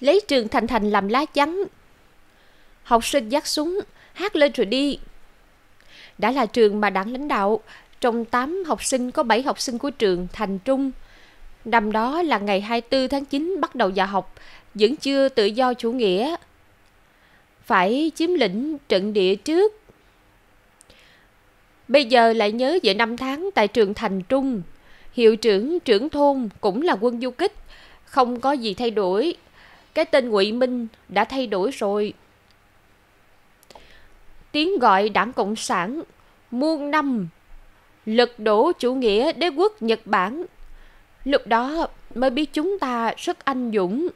lấy trường Thành Thành làm lá chắn. Học sinh dắt súng, hát lên rồi đi. Đã là trường mà đảng lãnh đạo, trong 8 học sinh có 7 học sinh của trường Thành Trung. Năm đó là ngày 24 tháng 9 bắt đầu vào học, vẫn chưa tự do chủ nghĩa. Phải chiếm lĩnh trận địa trước. Bây giờ lại nhớ về năm tháng tại trường Thành Trung. Hiệu trưởng trưởng thôn cũng là quân du kích, không có gì thay đổi. Cái tên Ngụy Minh đã thay đổi rồi. Tiếng gọi đảng Cộng sản muôn năm lật đổ chủ nghĩa đế quốc Nhật Bản. Lúc đó mới biết chúng ta rất anh dũng.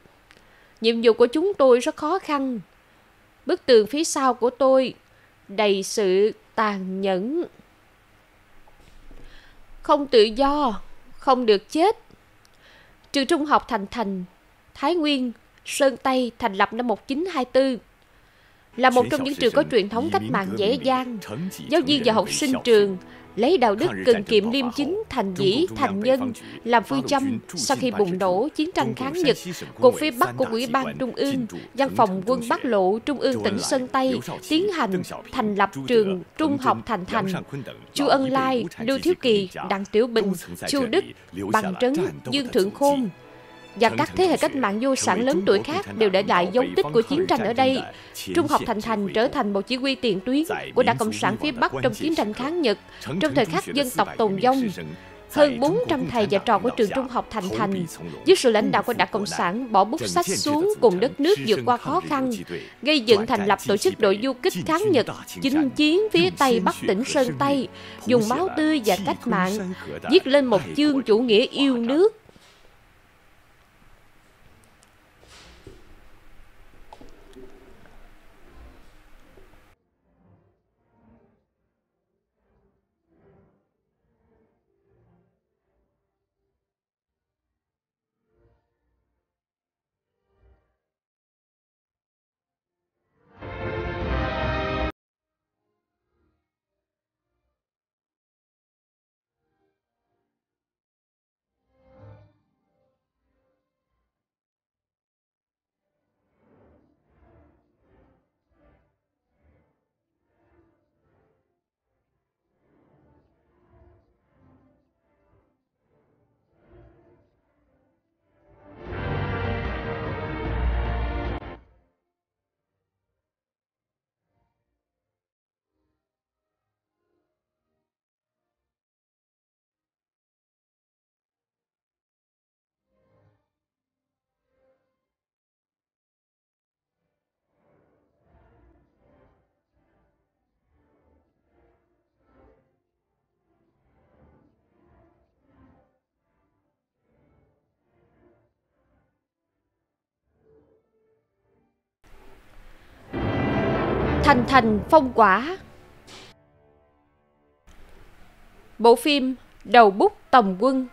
Nhiệm vụ của chúng tôi rất khó khăn. Bức tường phía sau của tôi đầy sự tàn nhẫn. Không tự do, không được chết. Trường trung học Thành Thành, Thái Nguyên, Sơn Tây thành lập năm 1924 là một trong những trường có truyền thống cách mạng dễ dàng. Giáo viên và học sinh trường lấy đạo đức cần kiệm liêm chính thành dĩ thành nhân làm phương châm sau khi bùng nổ chiến tranh kháng nhật cột phía bắc của ủy ban trung ương văn phòng quân bắc lộ trung ương tỉnh sơn tây tiến hành thành lập trường trung học thành thành chu ân lai lưu thiếu kỳ đặng tiểu bình chu đức bằng trấn dương thượng khôn và các thế hệ cách mạng vô sản lớn tuổi khác đều để lại dấu tích của chiến tranh ở đây. Trung học Thành Thành trở thành một chỉ huy tiền tuyến của Đảng Cộng sản phía Bắc trong chiến tranh kháng Nhật, trong thời khắc dân tộc tồn vong. Hơn 400 thầy và trò của trường trung học Thành Thành, dưới sự lãnh đạo của Đảng Cộng sản bỏ bút sách xuống cùng đất nước vượt qua khó khăn, gây dựng thành lập tổ chức đội du kích kháng Nhật, chinh chiến phía Tây Bắc tỉnh Sơn Tây, dùng máu tươi và cách mạng, viết lên một chương chủ nghĩa yêu nước, Thành thành phong quả. Bộ phim Đầu bút tòng quân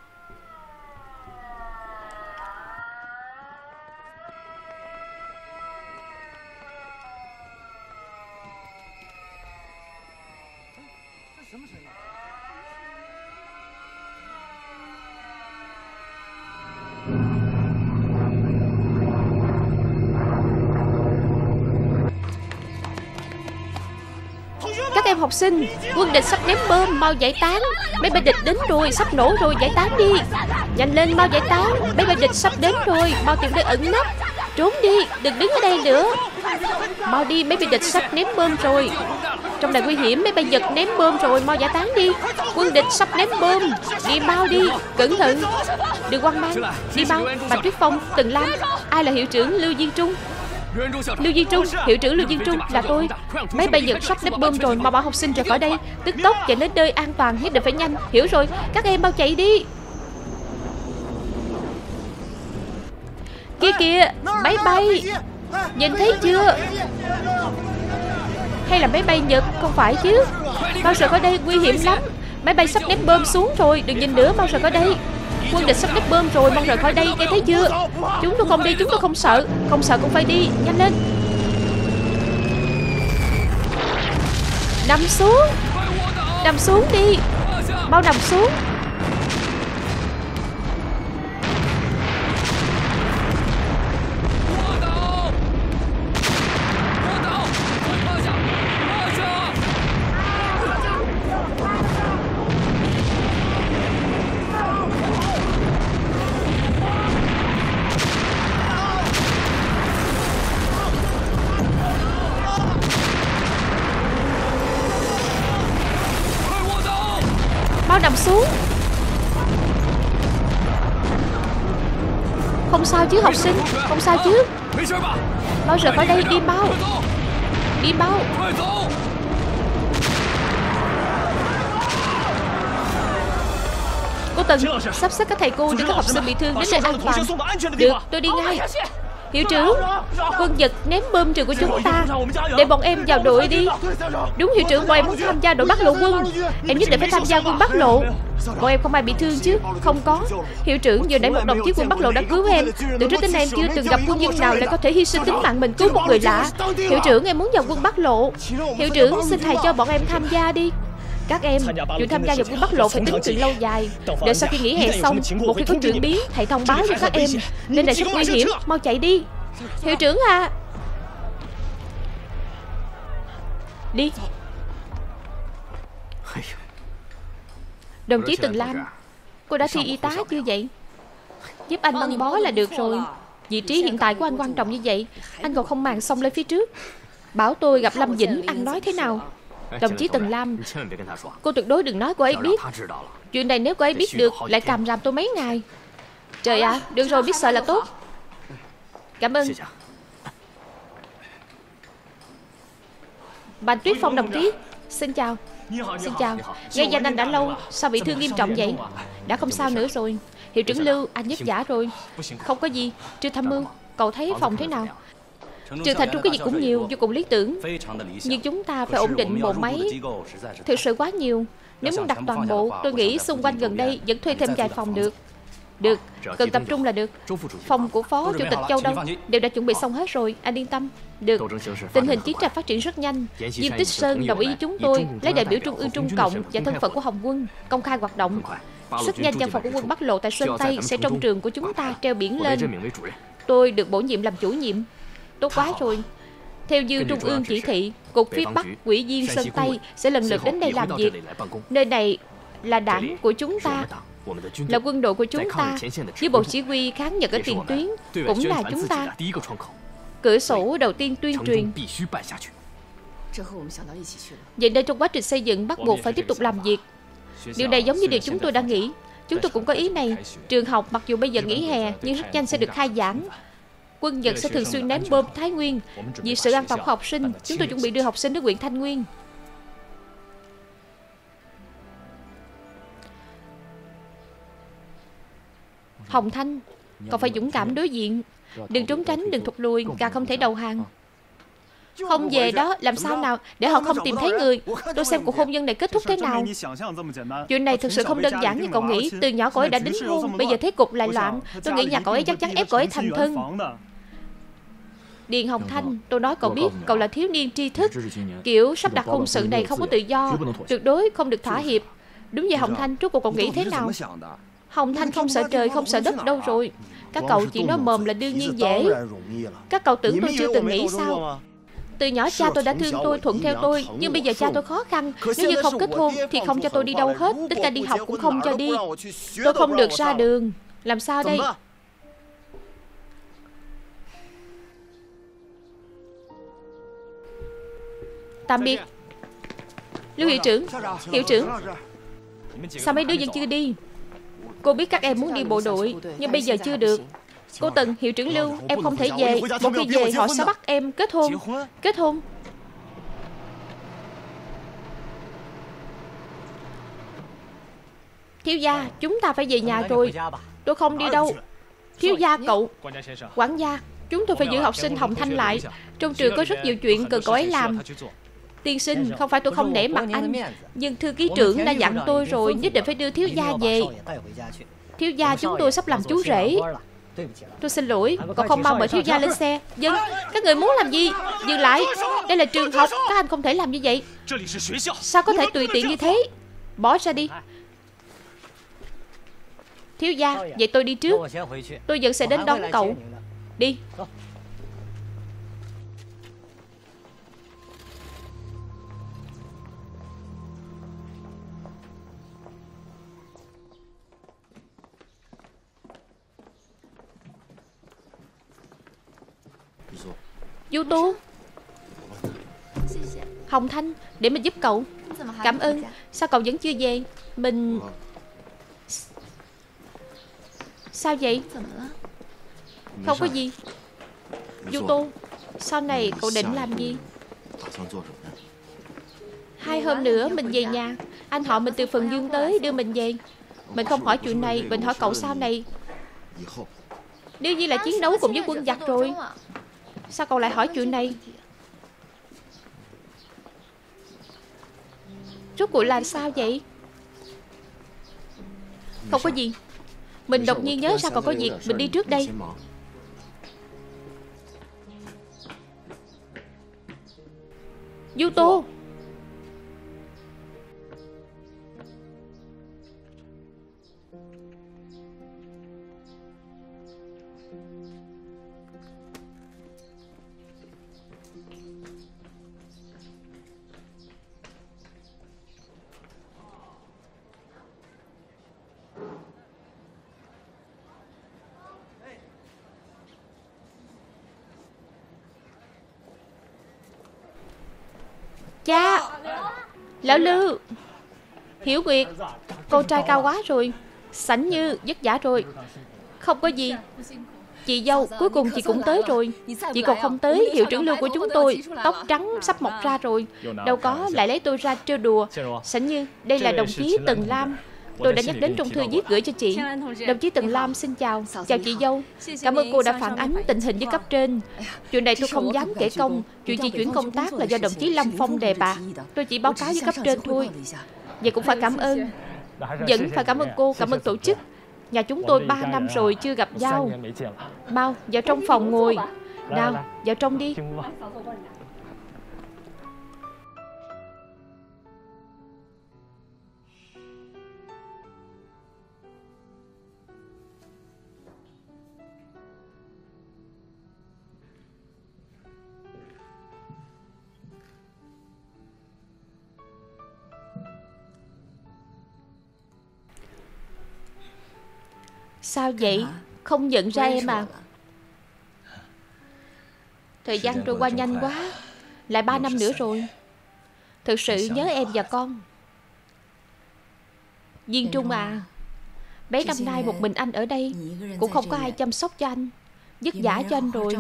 sinh. Quân địch sắp ném bom, Mau giải tán. Máy bay địch đến rồi, Sắp nổ rồi, Giải tán đi. Nhanh lên, mau giải tán. Máy bay địch sắp đến rồi, Mau tìm nơi ẩn nấp. Trốn đi, Đừng đứng ở đây nữa. Mau đi Máy bay địch sắp ném bom rồi. Trong này nguy hiểm Máy bay giật ném bom rồi, Mau giải tán đi. Quân địch sắp ném bom. Đi mau đi, Cẩn thận. Đừng quan mang, Đi mau. Bạch Tuyết Phong Từng Lam, Ai là hiệu trưởng Lưu Diên Trung? Lưu Di Trung, hiệu trưởng Lưu Di Trung là tôi. Máy bay Nhật sắp nếp bơm rồi mà bảo học sinh rời khỏi đây. Tức tốc chạy đến nơi an toàn Nhất định phải nhanh. Hiểu rồi Các em mau chạy đi. Kia kìa Máy bay. Nhìn thấy chưa? Hay là máy bay Nhật? Không phải chứ. Mau rời khỏi đây Nguy hiểm lắm. Máy bay sắp ném bơm xuống rồi. Đừng nhìn nữa Mau rời khỏi đây. Quân địch sắp đứt bơm rồi, Mong rời khỏi đây, Nghe thấy chưa? Chúng tôi không đi, Chúng tôi không sợ. Không sợ cũng phải đi. Nhanh lên. Nằm xuống. Nằm xuống đi. Mau nằm xuống. Sao chứ? Mau rời khỏi đây? Đi mau. Đi mau. Cô Tần Sắp xếp các thầy cô đưa các học sinh bị thương đến nơi an toàn. Được tôi đi ngay. Hiệu trưởng Quân giật ném bơm trường của chúng ta. Để bọn em vào đội đi. Đúng hiệu trưởng bọn em muốn tham gia đội bắt lộ quân. Em nhất định phải tham gia quân bắt lộ Bọn em không ai bị thương chứ? Không có. Hiệu trưởng vừa nãy một đồng chí quân bắt lộ đã cứu em. Từ trước đến nay em chưa từng gặp quân nhân nào lại có thể hy sinh tính mạng mình cứu một người lạ. Hiệu trưởng em muốn vào quân bắt lộ. Hiệu trưởng xin thầy cho bọn em tham gia đi. Các em, chuyện tham gia vào quân bắt lộ phải tính chuyện lâu dài. Đợi sau khi nghỉ hè xong Một khi có chuyển biến, thầy thông báo cho các em Nên này rất nguy hiểm, mau chạy đi. Hiệu trưởng à. Đi Đồng chí Từng Lam Cô đã thi y tá chưa vậy? Giúp anh băng bó là được rồi. Vị trí hiện tại của anh quan trọng như vậy Anh còn không màng xông lên phía trước. Bảo tôi gặp Lâm Vĩnh ăn nói thế nào? Đồng chí Tần Lam Cô tuyệt đối đừng nói cô ấy biết. Chuyện này nếu cô ấy biết được Lại cầm ràm tôi mấy ngày. Trời ạ, à, được rồi biết sợ là tốt. Cảm ơn. Bành Tuyết Phong đồng chí Xin chào Xin chào. Nghe danh anh đã lâu Sao bị thương nghiêm trọng vậy? Đã không sao nữa rồi. Hiệu trưởng Lưu Anh nhất giả rồi. Không có gì Trương Tham Mưu. Cậu thấy phòng thế nào? Trường thành trung cái gì cũng nhiều Vô cùng lý tưởng. Nhưng chúng ta phải ổn định bộ máy. Thực sự quá nhiều. Nếu muốn đặt toàn bộ Tôi nghĩ xung quanh gần đây Vẫn thuê thêm vài phòng được Được Cần tập trung là được. Phòng của Phó Chủ tịch Châu đâu Đều đã chuẩn bị xong hết rồi. Anh yên tâm. Được Tình hình chiến tranh phát triển rất nhanh. Diêm Tích Sơn đồng ý với chúng tôi Lấy đại biểu Trung ương Trung Cộng Và thân phận của Hồng Quân. Công khai hoạt động. Rất nhanh văn phòng của quân Bắc Lộ tại Sơn Tây Sẽ trong trường của chúng ta treo biển lên. Tôi được bổ nhiệm làm chủ nhiệm. Tốt quá rồi. Theo như Trung ương chỉ thị Cục phía Bắc quỹ viên Sơn Tây Sẽ lần lượt đến đây làm việc. Nơi này là đảng của chúng ta Là quân đội của chúng ta. Với bộ chỉ huy kháng Nhật ở tiền tuyến Cũng là chúng ta. Cửa sổ đầu tiên tuyên truyền. Vậy nên trong quá trình xây dựng bắt buộc phải tiếp tục làm việc. Điều này giống như điều chúng tôi đang nghĩ. Chúng tôi cũng có ý này. Trường học mặc dù bây giờ nghỉ hè Nhưng rất nhanh sẽ được khai giảng. Quân Nhật sẽ thường xuyên ném bom Thái Nguyên. Vì sự an toàn của học sinh Chúng tôi chuẩn bị đưa học sinh đến huyện Thanh Nguyên Hồng Thanh Cậu phải dũng cảm đối diện. Đừng trốn tránh, đừng thụt lùi Càng không thể đầu hàng. Không về đó, làm sao nào Để họ không tìm thấy người? Tôi xem cuộc hôn nhân này kết thúc thế nào. Chuyện này thực sự không đơn giản như cậu nghĩ. Từ nhỏ cậu ấy đã đính hôn Bây giờ thế cục lại loạn. Tôi nghĩ nhà cậu ấy chắc chắn ép cậu ấy thành thân. Điền Hồng Thanh, tôi nói cậu biết cậu là thiếu niên tri thức. Kiểu sắp đặt hôn sự này không có tự do Tuyệt đối không được thỏa hiệp. Đúng vậy Hồng Thanh, trước cuộc cậu nghĩ thế nào? Hồng Thanh không sợ trời, không sợ đất đâu rồi. Các cậu chỉ nói mồm là đương nhiên dễ. Các cậu tưởng tôi chưa từng nghĩ sao? Từ nhỏ cha tôi đã thương tôi, thuận theo tôi. Nhưng bây giờ cha tôi khó khăn. Nếu như không kết hôn thì không cho tôi đi đâu hết. Tất cả đi học cũng không cho đi. Tôi không được ra đường. Làm sao đây? Tạm biệt. Lưu hiệu trưởng. Hiệu trưởng. Sao mấy đứa vẫn chưa đi? Cô biết các em muốn đi bộ đội Nhưng bây giờ chưa được. Cô Tần, hiệu trưởng Lưu Em không thể về. Một khi về họ sẽ bắt em. Kết hôn. Kết hôn. Thiếu gia, chúng ta phải về nhà rồi. Tôi không đi đâu. Thiếu gia cậu. Quản gia Chúng tôi phải giữ học sinh Hồng Thanh lại. Trong trường có rất nhiều chuyện cần cậu ấy làm. Tiên sinh, không phải tôi không nể mặt anh. Nhưng thư ký trưởng đã dặn tôi rồi Nhất định phải đưa thiếu gia về. Thiếu gia chúng tôi sắp làm chú rể. Tôi xin lỗi Còn không mau mời thiếu gia lên xe. Dân Các người muốn làm gì? Dừng lại. Đây là trường học Các anh không thể làm như vậy. Sao có thể tùy tiện như thế? Bỏ ra đi. Thiếu gia Vậy tôi đi trước. Tôi vẫn sẽ đến đón cậu. Đi Du Tu Hồng Thanh, Để mình giúp cậu. Cảm ơn. Sao cậu vẫn chưa về? Mình Sao vậy? Không có gì. Du Tu Sau này cậu định làm gì? Hai hôm nữa mình về nhà. Anh họ mình từ phần dương tới đưa mình về. Mình không hỏi chuyện này, Mình hỏi cậu sau này. Đương nhiên là chiến đấu cùng với quân giặc rồi Sao cậu lại hỏi chuyện này? Rốt cuộc là sao vậy? Không có gì. Mình đột nhiên nhớ sao còn có việc. Mình đi trước đây. Yuto! Cha. Lão Lưu Hiểu Nguyệt Con trai cao quá rồi, Sảnh như vất vả rồi. Không có gì. Chị dâu, cuối cùng chị cũng tới rồi. Chị còn không tới, hiệu trưởng lưu của chúng tôi, Tóc trắng sắp mọc ra rồi. Đâu có, lại lấy tôi ra trêu đùa. Sảnh như, đây là đồng chí Tần Lam. Tôi đã nhắc đến trong thư viết gửi cho chị. Đồng chí Tần Lam xin chào. Chào chị dâu. Cảm ơn cô đã phản ánh tình hình với cấp trên. Chuyện này tôi không dám kể công. Chuyện di chuyển công tác là do đồng chí Lâm Phong đề bạc Tôi chỉ báo cáo với cấp trên thôi. Vậy cũng phải cảm ơn. Vẫn phải cảm ơn cô, cảm ơn tổ chức. Nhà chúng tôi 3 năm rồi chưa gặp nhau. Mau, vào trong phòng ngồi. Nào, vào trong đi Sao vậy? Không nhận ra em à? Thời gian trôi qua nhanh quá Lại ba năm nữa rồi. Thực sự nhớ em và con. Viên Trung à Mấy năm nay một mình anh ở đây Cũng không có ai chăm sóc cho anh Vất vả cho anh rồi.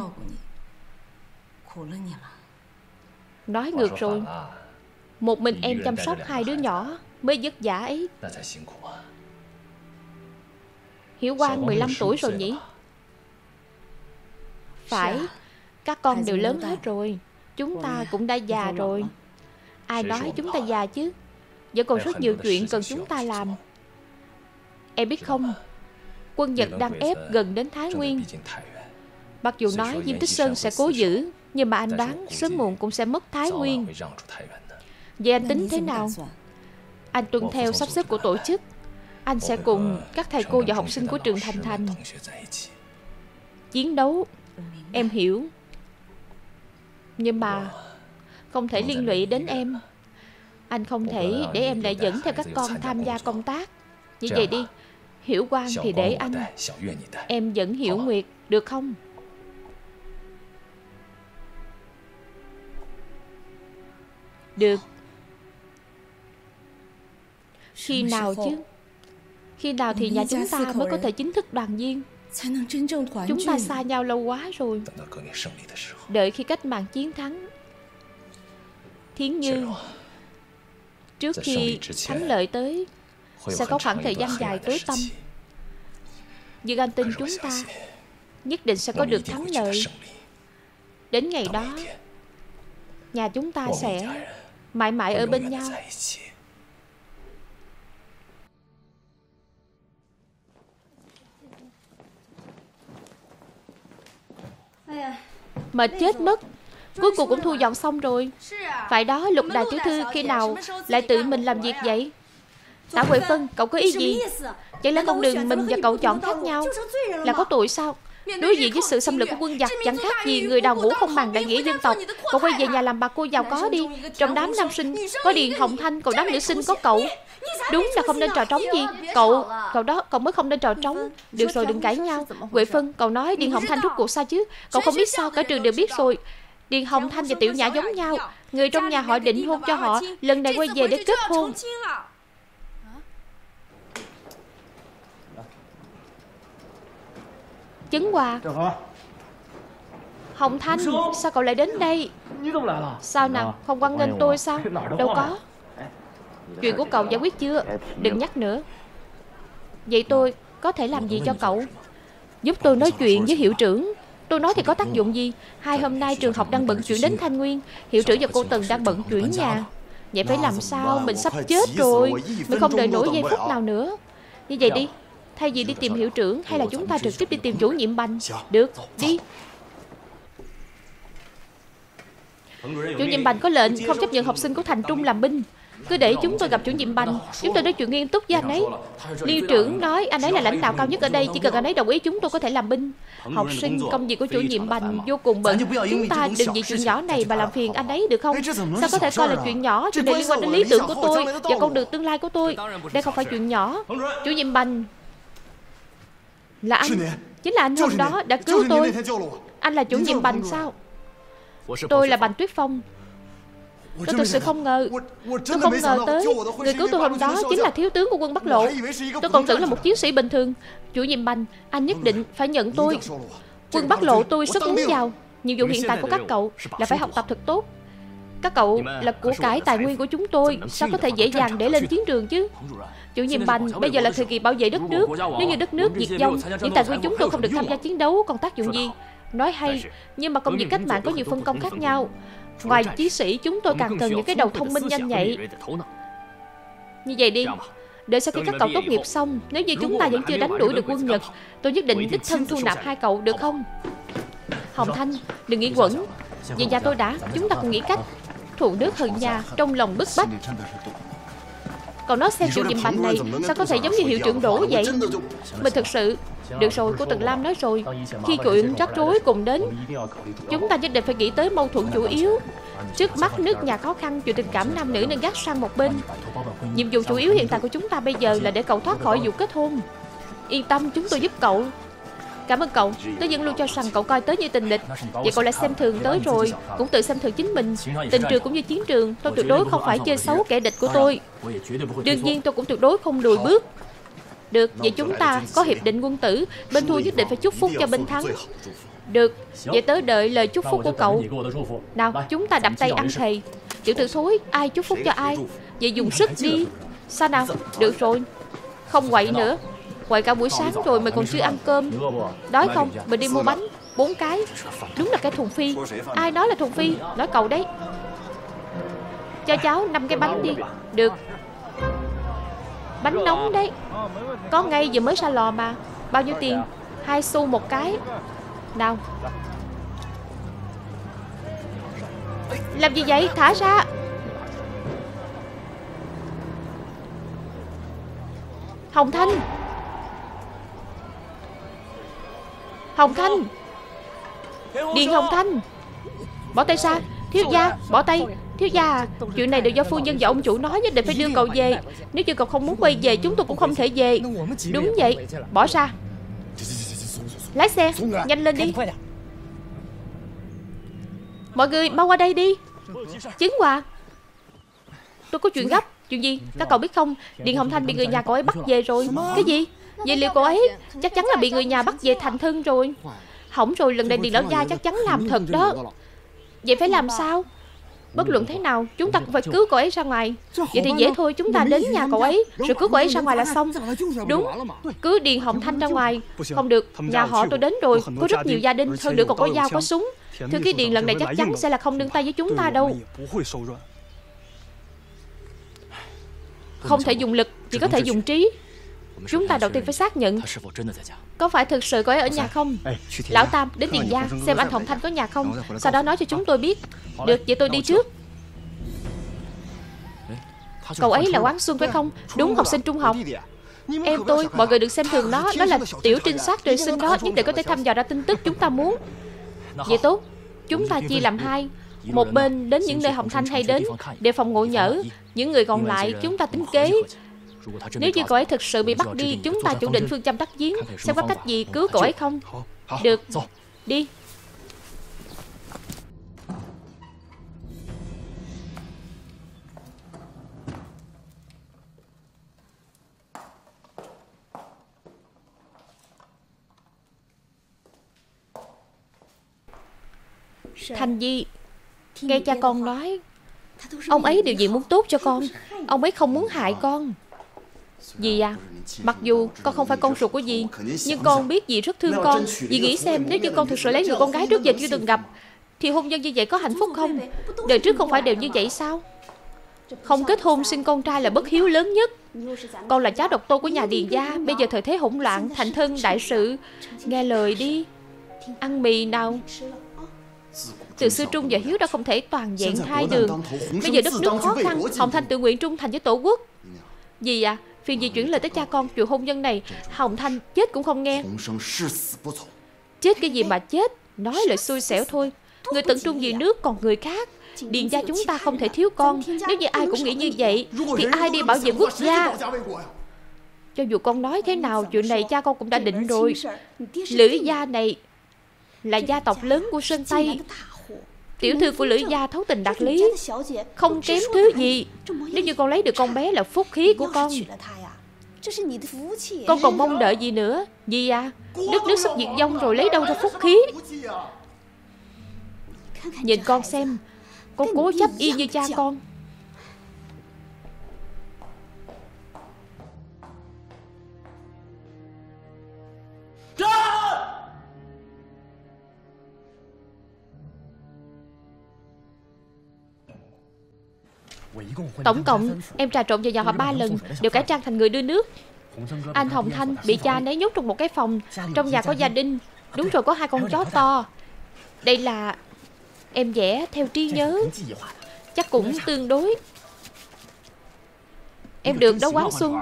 Nói ngược rồi. Một mình em chăm sóc hai đứa nhỏ Mới vất vả ấy Hiếu Quang 15 tuổi rồi nhỉ? Phải Các con đều lớn hết rồi. Chúng ta cũng đã già rồi. Ai nói chúng ta già chứ? Vẫn còn rất nhiều chuyện cần chúng ta làm. Em biết không? Quân Nhật đang ép gần đến Thái Nguyên. Mặc dù nói Diêm Tích Sơn sẽ cố giữ Nhưng mà anh đoán sớm muộn cũng sẽ mất Thái Nguyên. Vậy anh? Tính thế nào? Anh tuân theo sắp xếp của tổ chức anh sẽ cùng các thầy cô và học sinh của trường Thành Thành Chiến đấu. Em hiểu. Nhưng mà Không thể liên lụy đến em. Anh không thể để em lại dẫn theo các con tham gia công tác. Như vậy đi. Hiểu quang thì để anh. Em dẫn Hiểu Nguyệt, Được không? Được. Khi nào chứ? Khi nào thì nhà chúng ta mới có thể chính thức đoàn viên. Chúng ta xa nhau lâu quá rồi. Đợi khi cách mạng chiến thắng. Thiến Như Trước khi thắng lợi tới Sẽ có khoảng thời gian dài tối tâm. Nhưng anh tin chúng ta Nhất định sẽ có được thắng lợi. Đến ngày đó Nhà chúng ta sẽ Mãi mãi ở bên nhau Mệt chết mất. Cuối cùng cũng thu dọn xong rồi. Phải đó lục đại tiểu thư khi nào Lại tự mình làm việc vậy? Tả Huệ Phân cậu có ý gì? Chẳng lẽ con đường mình và cậu chọn khác nhau. Là có tội sao? Đối diện với sự xâm lược của quân giặc Chẳng khác gì người đào ngũ không màng đại nghĩa dân tộc. Cậu quay về nhà làm bà cô giàu có đi. Trong đám nam sinh có Điền Hồng Thanh Còn đám nữ sinh có cậu Đúng là không nên trò trống gì. Cậu, cậu đó, cậu mới không nên trò trống. Được rồi đừng cãi nhau. Huệ Phân, cậu nói Điền Hồng Thanh rút cuộc sao chứ? Cậu không biết sao, cả trường đều biết rồi. Điền Hồng Thanh và Tiểu Nhã giống nhau. Người trong nhà họ định hôn cho họ. Lần này quay về để kết hôn. Chứng Hòa. Hồng Thanh Sao cậu lại đến đây? Sao nào? Không quan nghênh tôi sao? Đâu có Chuyện của cậu giải quyết chưa? Đừng nhắc nữa. Vậy tôi có thể làm gì cho cậu? Giúp tôi nói chuyện với hiệu trưởng. Tôi nói thì có tác dụng gì? Hai hôm nay trường học đang bận chuyển đến Thanh Nguyên. Hiệu trưởng và cô Tần đang bận chuyển nhà. Vậy phải làm sao? Mình sắp chết rồi. Mình không đợi nổi giây phút nào nữa. Như vậy đi. Thay vì đi tìm hiệu trưởng Hay là chúng ta trực tiếp đi tìm chủ nhiệm bành Được, đi. Chủ nhiệm bành có lệnh không chấp nhận học sinh của thành trung làm binh cứ để chúng tôi gặp chủ nhiệm bành Chúng tôi nói chuyện nghiêm túc với anh ấy. Liên trưởng nói anh ấy là lãnh đạo cao nhất ở đây Chỉ cần anh ấy đồng ý chúng tôi có thể làm binh. Học sinh công việc của chủ nhiệm bành vô cùng bận. Chúng ta đừng vì chuyện nhỏ này mà làm phiền anh ấy được không? Sao có thể coi là chuyện nhỏ Chuyện này liên quan đến lý tưởng của tôi Và con đường tương lai của tôi. Đây không phải chuyện nhỏ. Chủ nhiệm bành Là anh. Chính là anh hôm đó đã cứu tôi. Anh là chủ nhiệm bành sao? Tôi là Bành Tuyết Phong Tôi thực sự không ngờ Tôi không ngờ tới Người cứu tôi hôm đó chính là thiếu tướng của quân Bắc Lộ. Tôi còn tưởng là một chiến sĩ bình thường. Chủ nhiệm Bành Anh nhất định phải nhận tôi. Quân Bắc Lộ tôi rất muốn vào. Nhiệm vụ hiện tại của các cậu là phải học tập thật tốt. Các cậu là của cải tài nguyên của chúng tôi. Sao có thể dễ dàng để lên chiến trường chứ? Chủ nhiệm Bành Bây giờ là thời kỳ bảo vệ đất nước. Nếu như đất nước diệt vong Những tài nguyên chúng tôi không được tham gia chiến đấu Còn tác dụng gì? Nói hay Nhưng mà công việc cách mạng có nhiều phân công khác nhau Ngoài chiến sĩ chúng tôi càng cần những cái đầu thông minh nhanh nhạy. Như vậy đi Đợi sau khi các cậu tốt nghiệp xong Nếu như chúng ta vẫn chưa đánh đuổi được quân Nhật Tôi nhất định đích thân thu nạp hai cậu được không? Hồng Thanh Đừng nghĩ quẩn. Về nhà tôi đã Chúng ta cùng nghĩ cách Thụ nước hận nhà Trong lòng bức bách Còn nói xem chủ nhiệm bành này Sao có thể giống như hiệu trưởng đổ vậy? Mình thực sự được rồi, cô Tần Lam nói rồi. Khi chuyện rắc rối cùng đến Chúng ta nhất định phải nghĩ tới mâu thuẫn chủ yếu. Trước mắt nước nhà khó khăn Chuyện tình cảm nam nữ nên gác sang một bên. Nhiệm vụ chủ yếu hiện tại của chúng ta bây giờ Là để cậu thoát khỏi vụ kết hôn. Yên tâm, chúng tôi giúp cậu Cảm ơn cậu. Tôi vẫn luôn cho rằng cậu coi tới như tình địch. Vậy cậu lại xem thường tới rồi. Cũng tự xem thường chính mình. Tình trường cũng như chiến trường. Tôi tuyệt đối không phải chơi xấu kẻ địch của tôi. Đương nhiên tôi cũng tuyệt đối không lùi bước được, vậy chúng ta có hiệp định quân tử. Bên thua nhất định phải chúc phúc cho bên thắng. Được, vậy tớ đợi lời chúc phúc của cậu. Nào, chúng ta đập tay ăn thầy. Tiểu tử thối, ai chúc phúc cho ai? Vậy dùng sức đi. Sao nào, được rồi. Không quậy nữa. Quậy cả buổi sáng rồi mà còn chưa ăn cơm. Đói không, mình đi mua bánh Bốn cái. Đúng là cái thùng phi. Ai nói là thùng phi, nói cậu đấy. Cho cháu năm cái bánh đi. Được. Bánh nóng đấy. Có ngay vừa mới ra lò mà. Bao nhiêu tiền? Hai xu một cái. Nào. Làm gì vậy? Thả ra. Hồng Thanh Hồng Thanh Điền Hồng Thanh Bỏ tay ra Thiếu gia Bỏ tay. Thiếu gia à, Chuyện này đều do phu nhân và ông chủ nói nhất định phải đưa cậu về. Nếu như cậu không muốn quay về Chúng tôi cũng không thể về. Đúng vậy. Bỏ ra Lái xe. Nhanh lên đi. Mọi người mau qua đây đi. Chứng Hòa. Tôi có chuyện gấp. Chuyện gì? Các cậu biết không? Điện Hồng Thanh bị người nhà cậu ấy bắt về rồi. Cái gì Vậy liệu cô ấy Chắc chắn là bị người nhà bắt về thành thân rồi? Hỏng rồi, lần này Điện Lão Gia chắc chắn làm thật đó. Vậy phải làm sao? Bất luận thế nào, Chúng ta cũng phải cứu cậu ấy ra ngoài. Vậy thì dễ thôi, Chúng ta đến nhà cậu ấy, Rồi cứu cậu ấy ra ngoài là xong. Đúng, Cứ Điền Hồng Thanh ra ngoài. Không được, Nhà họ tôi đến rồi, Có rất nhiều gia đình, Hơn nữa còn có dao, có súng. Thư ký Điền, lần này chắc chắn sẽ là không nương tay với chúng ta đâu. Không thể dùng lực, Chỉ có thể dùng trí. Chúng ta đầu tiên phải xác nhận Có phải thực sự có ấy ở nhà không? Lão Tam đến Tiền Gia Xem anh Hồng Thanh có nhà không? Sau đó nói cho chúng tôi biết. Được vậy tôi đi trước. Cậu ấy là Quán Xuân phải không? Đúng học sinh trung học. Em tôi, mọi người được xem thường nó. Nó là tiểu trinh sát trời sinh đó Nhất định có thể thăm dò ra tin tức chúng ta muốn. Vậy tốt. Chúng ta chia làm hai. Một bên đến những nơi Hồng Thanh hay đến Đề phòng ngộ nhỡ Những người còn lại chúng ta tính kế nếu như cậu ấy thực sự bị bắt đi Chúng ta chủ định phương châm đắc chiến Xem có cách gì cứu cậu ấy không? Được. Đi. Thanh Di Nghe cha con nói Ông ấy điều gì muốn tốt cho con? Ông ấy không muốn hại con. Dì à? Mặc dù con không phải con ruột của dì, Nhưng con biết dì rất thương con. Dì nghĩ xem, nếu như con thực sự lấy người con gái trước giờ chưa từng gặp, Thì hôn nhân như vậy có hạnh phúc không? Đời trước không phải đều như vậy sao? Không kết hôn, sinh con trai là bất hiếu lớn nhất. Con là cháu độc tôn của nhà Điền gia. Bây giờ thời thế hỗn loạn, Thành thân, đại sự. Nghe lời đi. Ăn mì nào? Từ xưa Trung và Hiếu đã không thể toàn vẹn hai đường. Bây giờ đất nước khó khăn, Hồng Thanh tự nguyện trung thành với tổ quốc. Gì à? Phiền gì chuyển lời tới cha con chuyện hôn nhân này, Hồng Thanh chết cũng không nghe. Chết cái gì mà chết, Nói lời xui xẻo thôi. Người tận trung vì nước, còn người khác. Điền gia chúng ta không thể thiếu con. Nếu như ai cũng nghĩ như vậy, Thì ai đi bảo vệ quốc gia? Cho dù con nói thế nào, Chuyện này cha con cũng đã định rồi. Lữ gia này Là gia tộc lớn của Sơn Tây. Tiểu thư của Lữ gia thấu tình đạt lý. Không kém thứ gì. Nếu như con lấy được con bé là phúc khí của con. Con còn mong đợi gì nữa? Gì à? Đất nước sắp diệt vong rồi lấy đâu ra phúc khí? Nhìn con xem Con cố chấp y như cha con Tổng cộng em trà trộn vào nhà họ ba lần Đều cải trang thành người đưa nước. Anh Hồng Thanh bị cha nấy nhốt trong một cái phòng Trong nhà có gia đình. Đúng rồi có hai con chó to. Đây là Em vẽ theo trí nhớ. Chắc cũng tương đối. Em được đó quán xuân.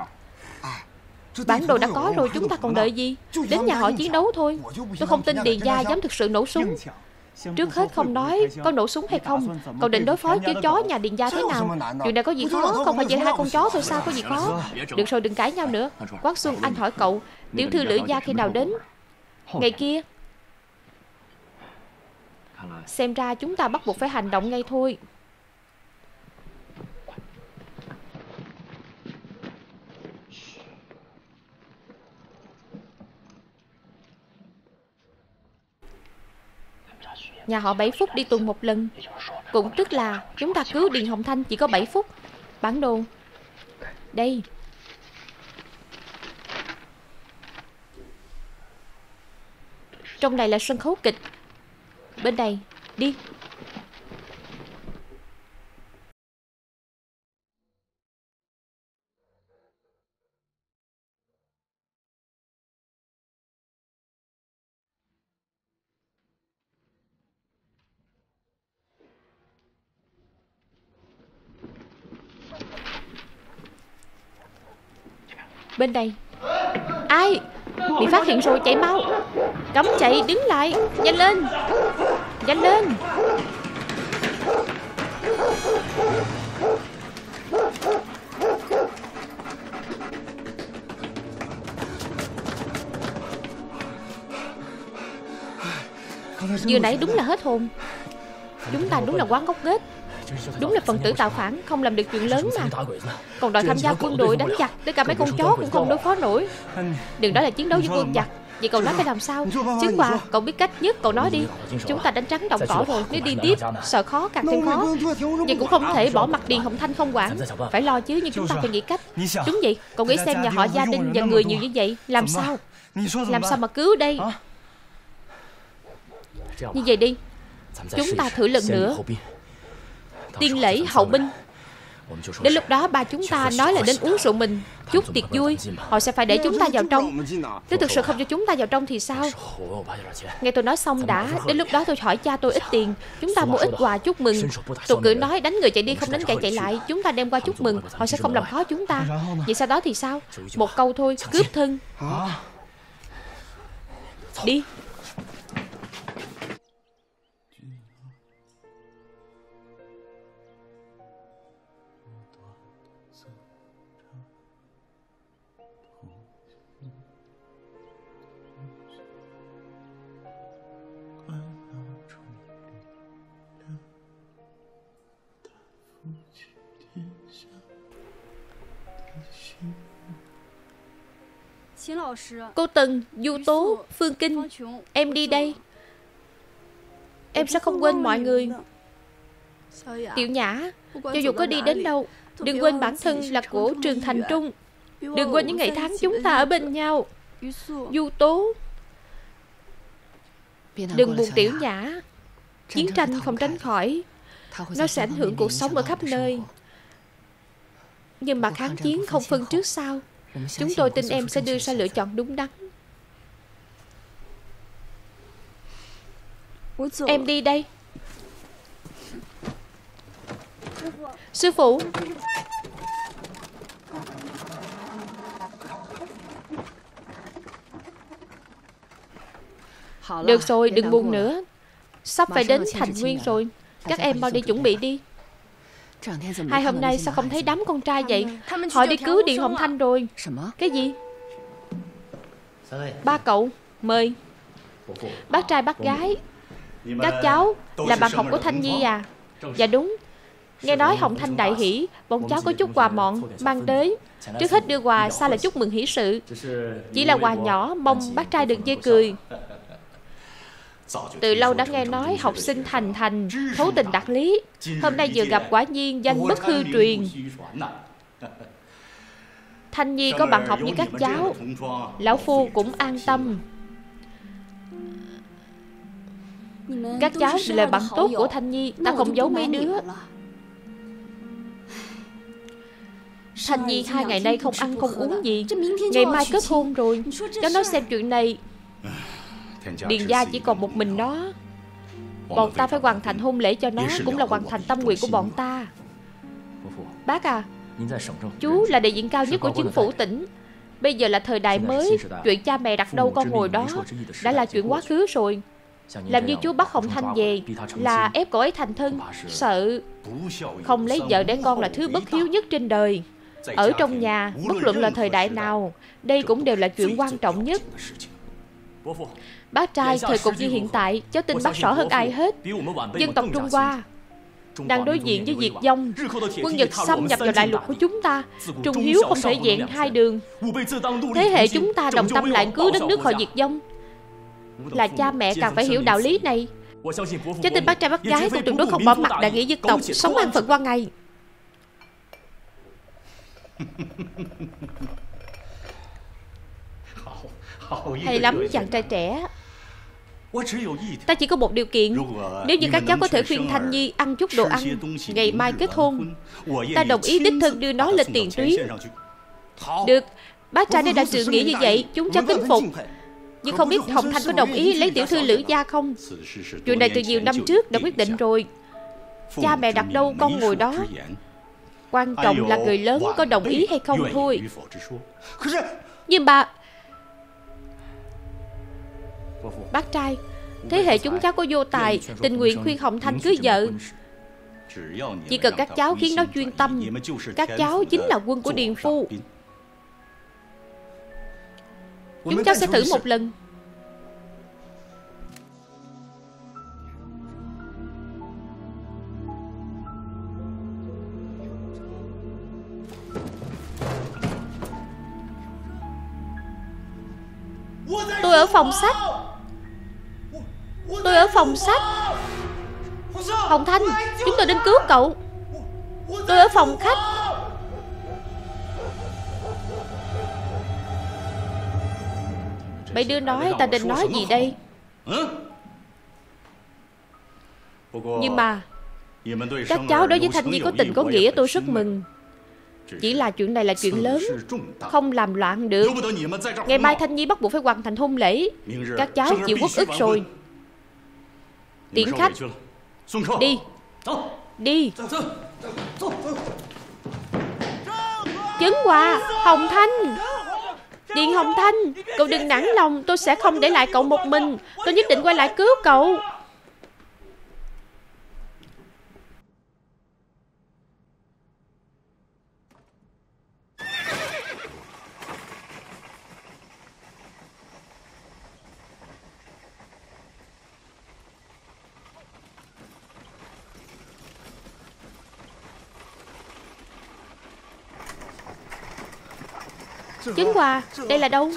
Bản đồ đã có rồi chúng ta còn đợi gì? Đến nhà họ chiến đấu thôi. Tôi không tin Điền Gia dám thực sự nổ súng Trước hết không nói có nổ súng hay không Cậu định đối phó với chó nhà điện gia thế nào? Chuyện này có gì khó, Không phải chỉ hai con chó thôi sao, có gì khó? Được rồi, đừng cãi nhau nữa. Quát Xuân, anh hỏi cậu, Tiểu thư lữ gia khi nào đến? Ngày kia. Xem ra chúng ta bắt buộc phải hành động ngay thôi. Nhà họ 7 phút đi tuần một lần. Cũng tức là chúng ta cứu Điền Hồng Thanh chỉ có 7 phút. Bản đồ. Đây. Trong này là sân khấu kịch. Bên đây Đi. Bên đây. Ai? Bị phát hiện rồi, chạy mau. Cấm chạy, đứng lại. Nhanh lên. Nhanh lên. Vừa nãy đúng là hết hồn. Chúng ta đúng là quán gốc ghét Đúng là phần tử tạo phản, Không làm được chuyện lớn mà. Còn đòi tham gia quân đội đánh giặc Tới cả mấy con chó cũng không đối phó nổi. Đừng nói là chiến đấu với quân giặc. Vậy cậu nói phải làm sao? Chứ quà, cậu biết cách nhất, cậu nói đi. Chúng ta đánh trắng động cỏ rồi, Nếu đi tiếp, sợ khó, càng thêm khó. Vậy cũng không thể bỏ mặt Điền Hồng Thanh không quản. Phải lo chứ, nhưng chúng ta phải nghĩ cách. Đúng vậy, Cậu nghĩ xem nhà họ gia đình và người nhiều như vậy, Làm sao? Làm sao mà cứu đây? Như vậy đi. Chúng ta thử lần nữa tiên lễ hậu binh. Đến lúc đó ba chúng ta nói là đến uống rượu mình. Chút tiệc vui Họ sẽ phải để chúng ta vào trong. Nếu thực sự không cho chúng ta vào trong thì sao? Nghe tôi nói xong đã. Đến lúc đó tôi hỏi cha tôi ít tiền. Chúng ta mua ít quà chúc mừng. Tôi cứ nói đánh người chạy đi không đánh kẻ chạy lại. Chúng ta đem qua chúc mừng. Họ sẽ không làm khó chúng ta. Vậy sau đó thì sao? Một câu thôi Cướp thân. Đi Cô Tần, Du Tố, Phương Kinh Em đi đây. Em sẽ không quên mọi người. Tiểu Nhã Cho dù có đi đến đâu Đừng quên bản thân là của trường thành trung. Đừng quên những ngày tháng chúng ta ở bên nhau. Du Tố Đừng buồn Tiểu Nhã. Chiến tranh không tránh khỏi. Nó sẽ ảnh hưởng cuộc sống ở khắp nơi. Nhưng mà kháng chiến không phân trước sau Chúng tôi tin em sẽ đưa ra lựa chọn đúng đắn. Em đi đây. Sư phụ. Được rồi, đừng buồn nữa. Sắp phải đến thành nguyên rồi. Các em mau đi chuẩn bị đi Hai hôm nay sao không thấy đám con trai vậy? Họ đi cứu Điện Hồng Thanh rồi. Cái gì? Ba cậu Mời. Bác trai bác gái. Các cháu Là bạn học của Thanh Nhi à? Dạ đúng. Nghe nói Hồng Thanh đại hỷ Bọn cháu có chút quà mọn Mang tới. Trước hết đưa quà Sao là chúc mừng hỷ sự. Chỉ là quà nhỏ Mong bác trai đừng chê cười từ lâu đã nghe nói học sinh thành thành Thấu tình đạt lý. Hôm nay vừa gặp quả nhiên danh bất hư truyền. Thanh Nhi có bạn học như các cháu. Lão Phu cũng an tâm. Các cháu là bạn tốt của Thanh Nhi Ta không giấu mấy đứa. Thanh Nhi hai ngày nay không ăn không uống gì? Ngày mai kết hôn rồi. Cho nó xem chuyện này Điền gia chỉ còn một mình nó Bọn ta phải hoàn thành hôn lễ cho nó Cũng là hoàn thành tâm nguyện của bọn ta Bác à Chú là đại diện cao nhất của chính phủ tỉnh Bây giờ là thời đại mới Chuyện cha mẹ đặt đâu con ngồi đó Đã là chuyện quá khứ rồi Làm như chú bắt Hồng Thanh về Là ép cậu ấy thành thân Sợ Không lấy vợ để con là thứ bất hiếu nhất trên đời Ở trong nhà Bất luận là thời đại nào Đây cũng đều là chuyện quan trọng nhất Bác trai, thời cục như hiện tại, cháu tin bác rõ hơn ai hết. Dân tộc Trung Hoa đang đối diện với diệt vong quân nhật xâm nhập vào đại lục của chúng ta. Trung hiếu không thể vẹn hai đường. Thế hệ chúng ta đồng tâm lại cứu đất nước khỏi diệt vong là cha mẹ càng phải hiểu đạo lý này. Cháu tin bác trai bác gái cũng tuyệt đối không bỏ mặt đại nghĩa dân tộc. sống an phận qua ngày hay lắm chàng trai trẻ. Ta chỉ có một điều kiện. Nếu như các cháu có thể khuyên Thanh Nhi ăn chút đồ ăn Ngày mai kết hôn Ta đồng ý đích thân đưa nó lên tiền tuyến. Được Bác trai đây đã sự nghĩ như vậy Chúng cháu kính phục. Nhưng không biết Hồng Thanh có đồng ý lấy tiểu thư Lữ Gia không? Chuyện này từ nhiều năm trước đã quyết định rồi. Cha mẹ đặt đâu con ngồi đó. Quan trọng là người lớn. Có đồng ý hay không thôi Nhưng bà Bác trai, Thế hệ chúng cháu có vô tài, Tình nguyện khuyên Hồng Thanh cưới vợ. Chỉ cần các cháu khiến nó chuyên tâm, Các cháu chính là quân của Điền Phu. Chúng cháu sẽ thử một lần. Tôi ở phòng sách. Tôi ở phòng sách. Hồng Thanh, Chúng tôi đến cứu cậu. Tôi ở phòng khách. Mấy đứa nói ta định nói gì đây? Nhưng mà Các cháu đối với Thanh Nhi có tình có nghĩa tôi rất mừng. Chỉ là chuyện này là chuyện lớn, Không làm loạn được. Ngày mai Thanh Nhi bắt buộc phải hoàn thành hôn lễ. Các cháu chịu quốc ức rồi. Tiễn khách. Đi Đi. Chứng quà Hồng Thanh. Điện Hồng Thanh Cậu đừng nản lòng Tôi sẽ không để lại cậu một mình. Tôi nhất định quay lại cứu cậu Chứng quà Đây là đâu?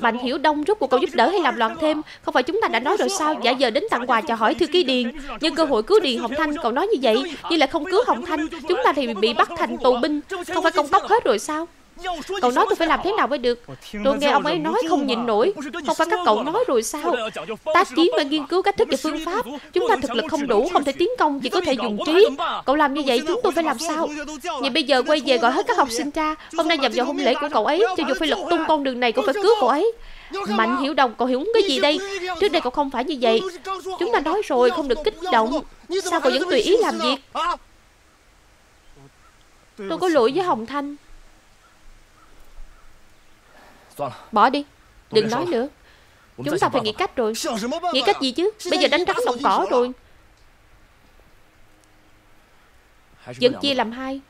Mạnh Hiểu Đông rút cuộc cậu giúp đỡ hay làm loạn thêm? Không phải chúng ta đã nói rồi sao? Giả giờ đến tặng quà cho hỏi thư ký Điền. Nhưng cơ hội cứu Điền Hồng Thanh Cậu nói như vậy. Nhưng lại không cứu Hồng Thanh, Chúng ta thì bị bắt thành tù binh. Không phải công tóc hết rồi sao? Cậu nói tôi phải làm thế nào mới được? Tôi nghe ông ấy nói không nhịn nổi. Không phải các cậu nói rồi sao? Tác chiến và nghiên cứu cách thức và phương pháp. Chúng ta thực lực không đủ Không thể tiến công Chỉ có thể dùng trí. Cậu làm như vậy chúng tôi phải làm sao? Vậy bây giờ quay về gọi hết các học sinh ra. Hôm nay nhằm vào hôn lễ của cậu ấy Cho dù phải lật tung con đường này cũng phải cứu cậu ấy. Mạnh hiểu đồng cậu hiểu cái gì đây? Trước đây cậu không phải như vậy. Chúng ta nói rồi không được kích động Sao cậu vẫn tùy ý làm việc Tôi có lỗi với Hồng Thanh Bỏ đi. Đừng nói nữa. Chúng ta phải nghĩ cách rồi. Nghĩ cách gì chứ? Bây giờ đánh rắn động cỏ rồi. Vẫn chia làm hai.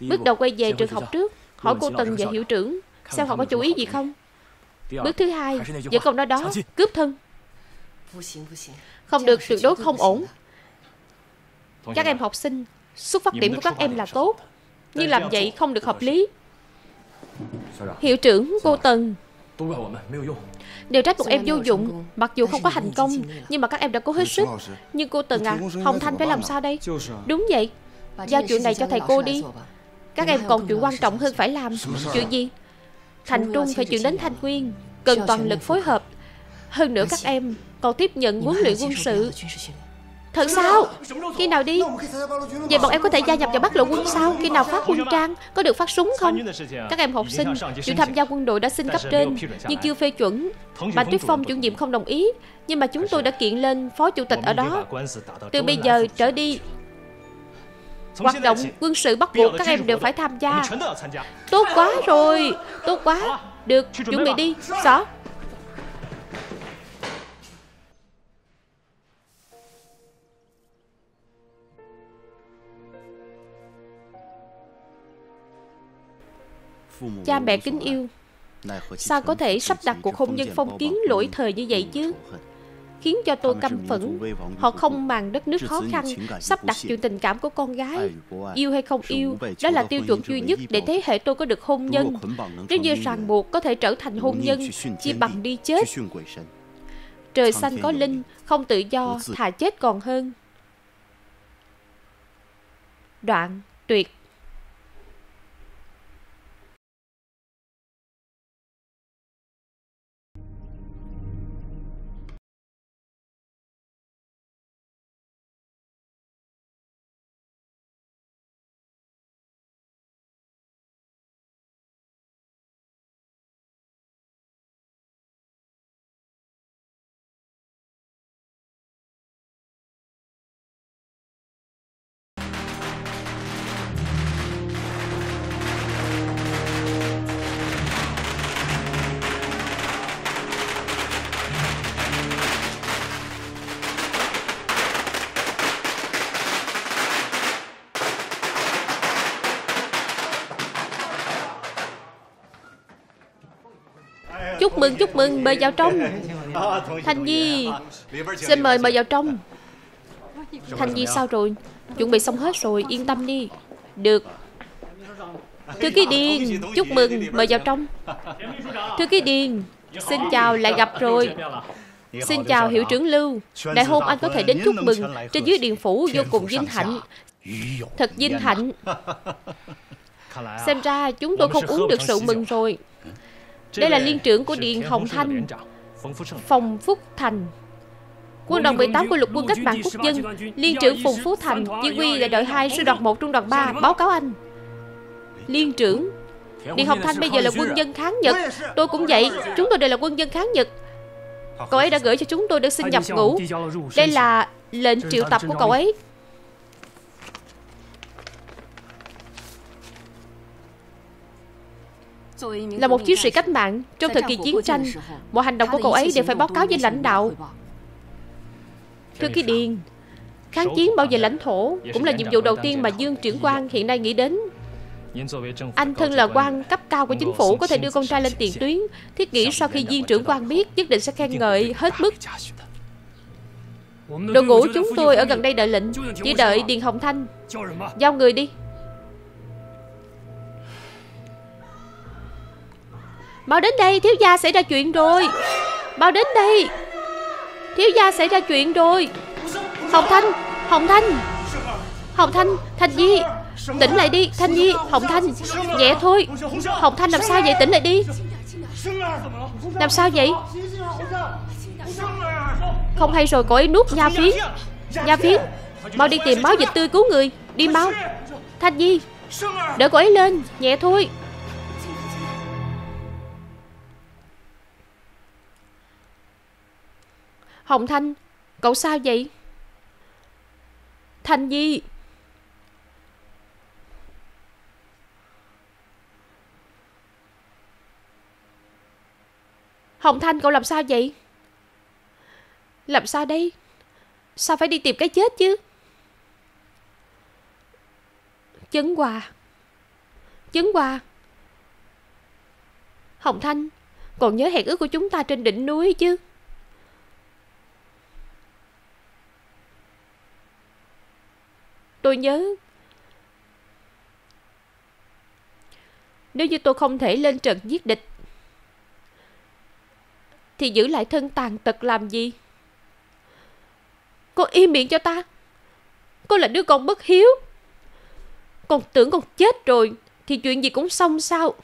Bước đầu quay về trường học trước Hỏi cô Tần và hiệu trưởng Xem họ có chú ý gì không? Bước thứ hai Vẫn câu nói đó Cướp thân. Không được tuyệt đối không ổn. Các em học sinh Xuất phát điểm của các em là tốt. Nhưng làm vậy không được hợp lý Hiệu trưởng cô Tần. Đều trách một em vô dụng. Mặc dù không có thành công Nhưng mà các em đã cố hết sức. Nhưng cô Tần à Hồng Thanh phải làm sao đây? Đúng vậy. Giao chuyện này cho thầy cô đi. Các em còn chuyện quan trọng hơn phải làm. Chuyện gì? Thành Trung phải chuyển đến Thanh Quyên Cần toàn lực phối hợp. Hơn nữa các em còn tiếp nhận huấn luyện quân sự Thật sao? Khi nào đi? Vậy bọn em có thể gia nhập vào bắt lộ quân sao? Khi nào phát quân trang Có được phát súng không? Các em học sinh Chuyện tham gia quân đội đã xin cấp trên Nhưng chưa phê chuẩn. Bà Tuyết Phong chủ nhiệm không đồng ý Nhưng mà chúng tôi đã kiện lên phó chủ tịch ở đó. Từ bây giờ trở đi Hoạt động quân sự bắt buộc các em đều phải tham gia. Tốt quá rồi Tốt quá. Được chuẩn bị đi. Rõ Cha mẹ kính yêu. Sao có thể sắp đặt cuộc hôn nhân phong kiến lỗi thời như vậy chứ? Khiến cho tôi căm phẫn. Họ không màng đất nước khó khăn Sắp đặt chuyện tình cảm của con gái. Yêu hay không yêu Đó là tiêu chuẩn duy nhất để thế hệ tôi có được hôn nhân. Nếu như ràng buộc có thể trở thành hôn nhân Chỉ bằng đi chết. Trời xanh có linh Không tự do Thà chết còn hơn. Đoạn. tuyệt Chúc mừng chúc mừng mời vào trong. Thanh Nhi Xin mời mời vào trong. Thanh Nhi sao rồi? Chuẩn bị xong hết rồi yên tâm đi. Được. Thư ký Điền Chúc mừng mời vào trong. Thư ký Điền Xin chào lại gặp rồi. Xin chào hiệu trưởng Lưu. Đại hôn anh có thể đến chúc mừng Trên dưới điện phủ vô cùng vinh hạnh. Thật vinh hạnh. Xem ra chúng tôi không uống được rượu mừng rồi đây là liên trưởng của Điện Hồng Thanh Phòng Phúc Thành. Quân đoàn 18 của lục quân cách mạng quốc dân. Liên trưởng Phùng Phú Thành Chỉ huy đại đội 2 sư đoàn 1 trung đoàn 3 Báo cáo anh. Liên trưởng Điện Hồng Thanh bây giờ là quân dân kháng Nhật. Tôi cũng vậy. Chúng tôi đều là quân dân kháng Nhật. Cậu ấy đã gửi cho chúng tôi đơn xin nhập ngũ. Đây là lệnh triệu tập của cậu ấy Là một chiến sĩ cách mạng Trong thời kỳ chiến tranh Mọi hành động của cậu ấy đều phải báo cáo với lãnh đạo Thưa ký Điền Kháng chiến bảo vệ lãnh thổ Cũng là nhiệm vụ đầu tiên mà Dương trưởng quan hiện nay nghĩ đến anh thân là quan cấp cao của chính phủ Có thể đưa con trai lên tiền tuyến Thiết nghĩ sau khi viên trưởng quan biết Nhất định sẽ khen ngợi hết mức Đội ngũ chúng tôi ở gần đây đợi lệnh Chỉ đợi Điền Hồng Thanh Giao người đi Mau đến đây, thiếu gia xảy ra chuyện rồi. Mau đến đây. Thiếu gia xảy ra chuyện rồi. Hồng Thanh Hồng Thanh. Hồng Thanh Thanh Di Tỉnh lại đi, Thanh Di Hồng Thanh, Nhẹ thôi. Hồng Thanh làm sao vậy? Tỉnh lại đi. Làm sao vậy? Không hay rồi cô ấy nuốt nha phiến. Nha phiến, Mau đi tìm máu dịch tươi cứu người. Đi mau. Thanh Di Đỡ cô ấy lên, Nhẹ thôi. Hồng Thanh, Cậu sao vậy? Thanh Di Hồng Thanh, cậu làm sao vậy? Làm sao đây? Sao phải đi tìm cái chết chứ? Chấn Hòa. Chấn Hòa. Hồng Thanh, Còn nhớ hẹn ước của chúng ta trên đỉnh núi chứ? Tôi nhớ. Nếu như tôi không thể lên trận giết địch, Thì giữ lại thân tàn tật làm gì? Cô im miệng cho ta. Cô là đứa con bất hiếu. Con tưởng con chết rồi Thì chuyện gì cũng xong sao?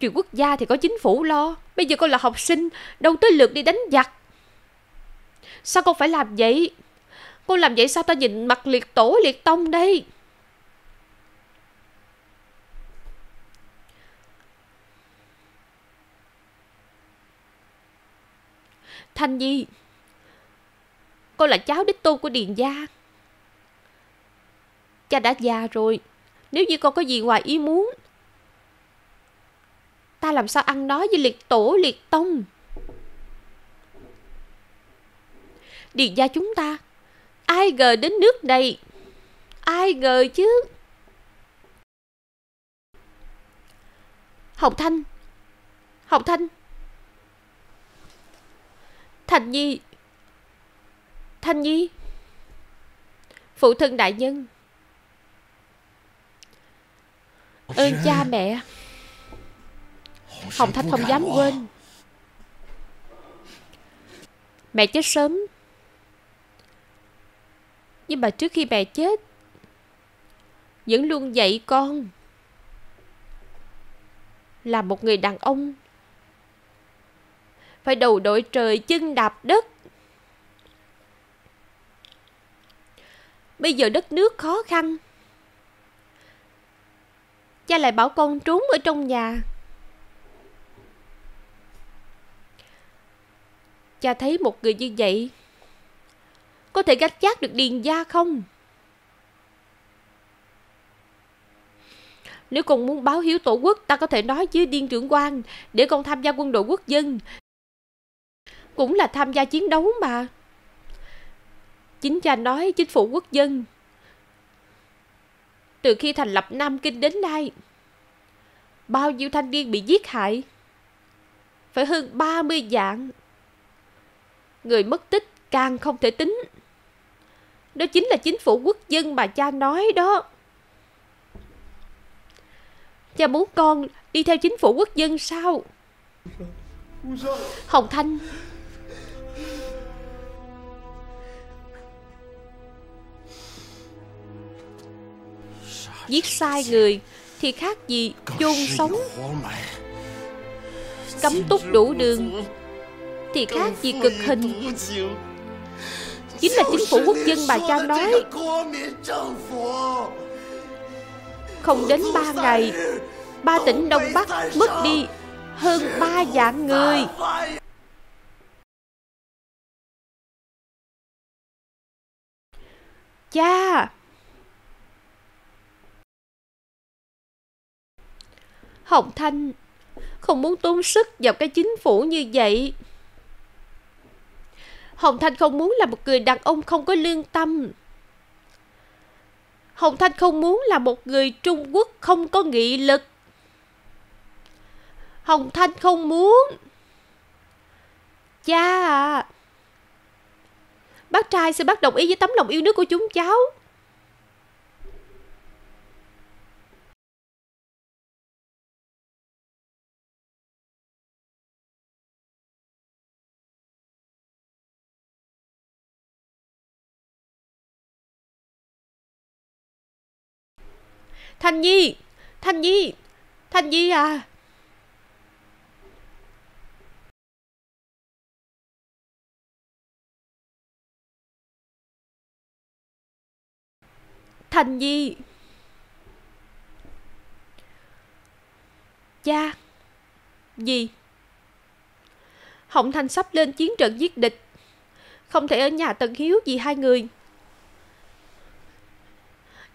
Chuyện quốc gia thì có chính phủ lo. Bây giờ con là học sinh, Đâu tới lượt đi đánh giặc. Sao con phải làm vậy? Cô làm vậy sao ta nhìn mặt liệt tổ, liệt tông đây? Thanh Nhi, Cô là cháu đích tôn của Điền Gia. Cha đã già rồi, Nếu như con có gì ngoài ý muốn, Ta làm sao ăn nói với liệt tổ, liệt tông? Điền gia chúng ta Ai ngờ đến nước này. Ai ngờ chứ? Hồng Thanh. Hồng Thanh. Thành Nhi. Thanh Nhi. Phụ thân đại nhân. Ơn cha mẹ. Hồng Thanh không dám quên. Mẹ chết sớm nhưng mà trước khi mẹ chết, Vẫn luôn dạy con Là một người đàn ông Phải đầu đội trời chân đạp đất. Bây giờ đất nước khó khăn, Cha lại bảo con trốn ở trong nhà. Cha thấy một người như vậy có thể gánh chát được điền gia không? Nếu con muốn báo hiếu tổ quốc, Ta có thể nói với điên trưởng quan, Để con tham gia quân đội quốc dân. Cũng là tham gia chiến đấu mà. Chính cha nói chính phủ quốc dân. Từ khi thành lập Nam Kinh đến nay, Bao nhiêu thanh niên bị giết hại? Phải hơn 30 dạng. Người mất tích càng không thể tính. Đó chính là chính phủ quốc dân mà cha nói đó. Cha muốn con đi theo chính phủ quốc dân sao? Hồng Thanh. Giết sai người Thì khác gì chôn sống. Cấm túc đủ đường Thì khác gì cực hình Chính là chính phủ quốc dân bà cha nói. Không đến ba ngày, Ba tỉnh Đông Bắc mất đi hơn ba vạn người. Cha! Hồng Thanh, Không muốn tốn sức vào cái chính phủ như vậy. Hồng Thanh không muốn là một người đàn ông không có lương tâm. Hồng Thanh không muốn là một người Trung Quốc không có nghị lực. Hồng Thanh không muốn. Cha à Bác trai sẽ bác đồng ý với tấm lòng yêu nước của chúng cháu. Thanh Nhi Thanh Nhi Thanh Nhi à. Thanh Nhi. Cha Gì Hồng Thanh sắp lên chiến trận giết địch. Không thể ở nhà Tần Hiếu vì hai người.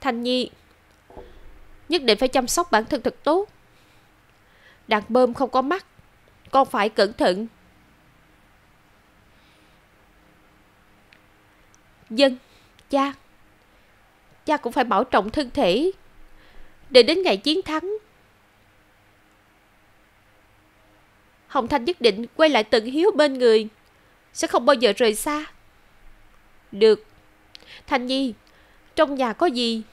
Thanh Nhi. Nhất định phải chăm sóc bản thân thật tốt. Đàn bơm không có mắt, Con phải cẩn thận. Dân, Cha Cha cũng phải bảo trọng thân thể Để đến ngày chiến thắng. Hồng Thanh nhất định quay lại tận Hiếu bên người, Sẽ không bao giờ rời xa. Được, Thanh Nhi, Trong nhà có gì?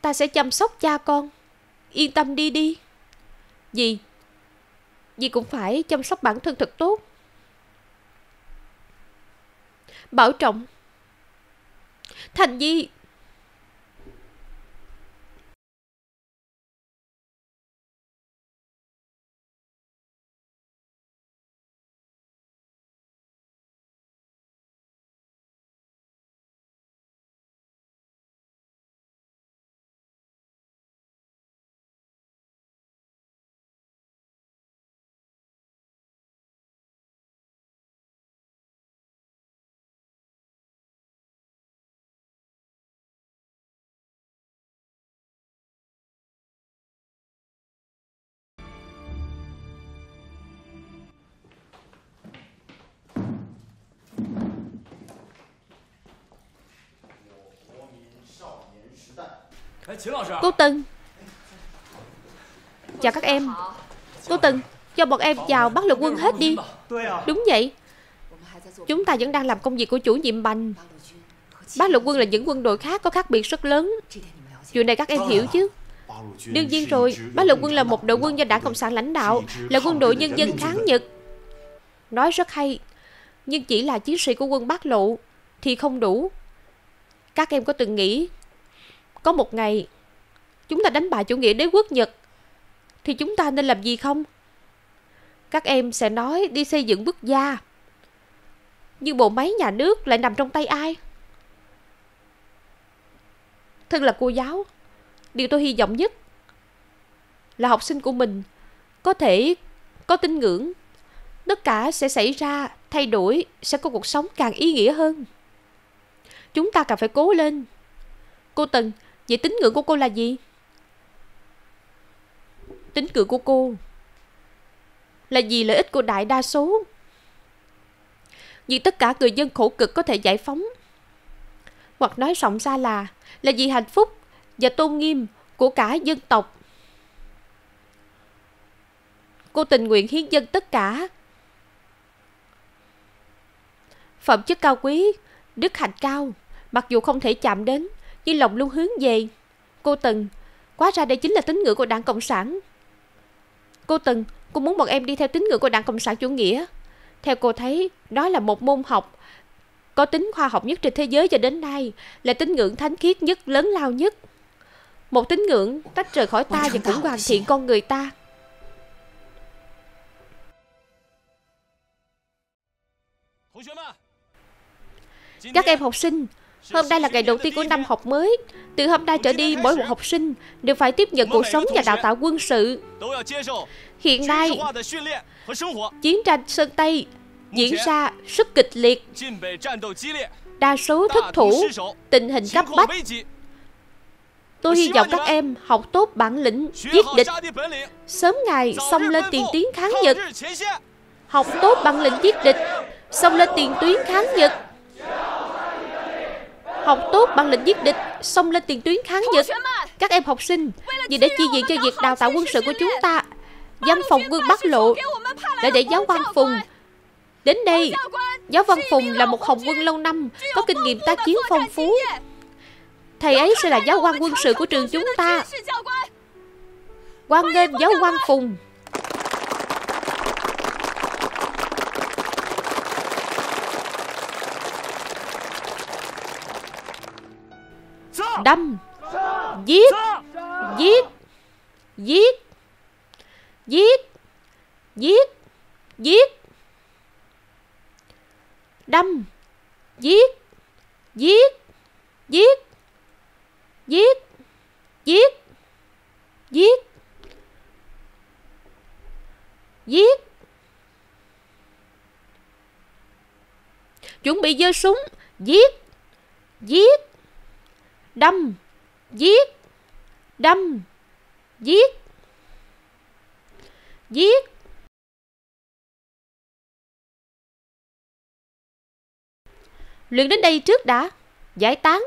Ta sẽ chăm sóc cha con. Yên tâm đi đi. Dì Dì cũng phải chăm sóc bản thân thật tốt. Bảo trọng. Thành di Cô Tân. Chào các em. Cô Tân, Cho bọn em vào bắt Lục quân hết đi. Đúng vậy. Chúng ta vẫn đang làm công việc của chủ nhiệm bành. Bác Lục quân là những quân đội khác có khác biệt rất lớn. Chuyện này các em hiểu chứ? Đương nhiên rồi Bác Lục quân là một đội quân do đảng Cộng sản lãnh đạo, Là quân đội nhân dân kháng Nhật. Nói rất hay, Nhưng chỉ là chiến sĩ của quân Bác Lộ Thì không đủ. Các em có từng nghĩ có một ngày, Chúng ta đánh bại chủ nghĩa đế quốc Nhật, Thì chúng ta nên làm gì không? Các em sẽ nói đi xây dựng quốc gia. Nhưng bộ máy nhà nước lại nằm trong tay ai? Thân là cô giáo, Điều tôi hy vọng nhất Là học sinh của mình Có thể có tin ngưỡng. Tất cả sẽ xảy ra, Thay đổi, Sẽ có cuộc sống càng ý nghĩa hơn. Chúng ta cần phải cố lên. Cô Tần Vậy tín ngưỡng của cô là gì? Tín ngưỡng của cô là vì lợi ích của đại đa số. Vì tất cả người dân khổ cực có thể giải phóng. Hoặc nói rộng ra là là vì hạnh phúc và tôn nghiêm của cả dân tộc. Cô tình nguyện hiến dân tất cả. Phẩm chất cao quý, đức hạnh cao, mặc dù không thể chạm đến, nhưng lòng luôn hướng về. Cô Tần, quá ra đây chính là tín ngưỡng của đảng Cộng sản. Cô Tần, cô muốn bọn em đi theo tín ngưỡng của đảng Cộng sản chủ nghĩa. Theo cô thấy, đó là một môn học có tính khoa học nhất trên thế giới cho đến nay, là tín ngưỡng thánh khiết nhất, lớn lao nhất. Một tín ngưỡng tách rời khỏi ta và cũng hoàn thiện con người ta. Các em học sinh, Hôm nay là ngày đầu tiên của năm học mới. Từ hôm nay trở đi, mỗi một học sinh đều phải tiếp nhận cuộc sống và đào tạo quân sự. Hiện nay, chiến tranh Sơn Tây diễn ra rất kịch liệt. Đa số thất thủ, tình hình cấp bách. Tôi hy vọng các em học tốt bản lĩnh giết địch, sớm ngày xông lên tiền tuyến kháng Nhật. Học tốt bản lĩnh giết địch, xông lên tiền tuyến kháng Nhật học tốt bản lĩnh giết địch xông lên tiền tuyến kháng Nhật các em học sinh vì để chi viện cho việc đào tạo quân sự của chúng ta văn phòng quân Bắc Lộ đã để giáo quan Phùng đến đây giáo văn Phùng là một hồng quân lâu năm có kinh nghiệm tác chiến phong phú thầy ấy sẽ là giáo quan quân sự của trường chúng ta quan nghênh giáo quan Phùng đâm giết Giết Giết Giết Giết Giết Đâm Giết Giết Giết Giết Giết Giết Giết Chuẩn bị giơ súng Giết Giết Đâm. Giết. Đâm. Giết. Giết. Luyện đến đây trước đã. Giải tán.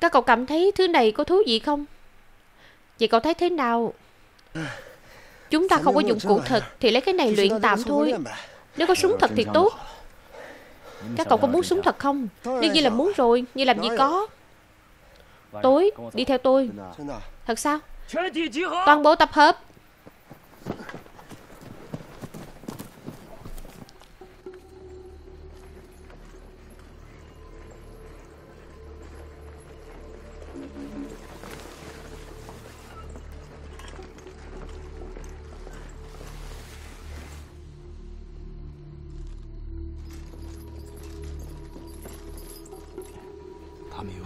Các cậu cảm thấy thứ này có thú vị không? Vậy cậu thấy thế nào? Chúng ta không có dụng cụ thật Thì lấy cái này luyện tạm thôi. Nếu có súng thật thì tốt. Các cậu có muốn súng thật không? Đương nhiên là muốn rồi Nhưng làm gì có. Tối, đi theo tôi. Thật sao? Toàn bộ tập hợp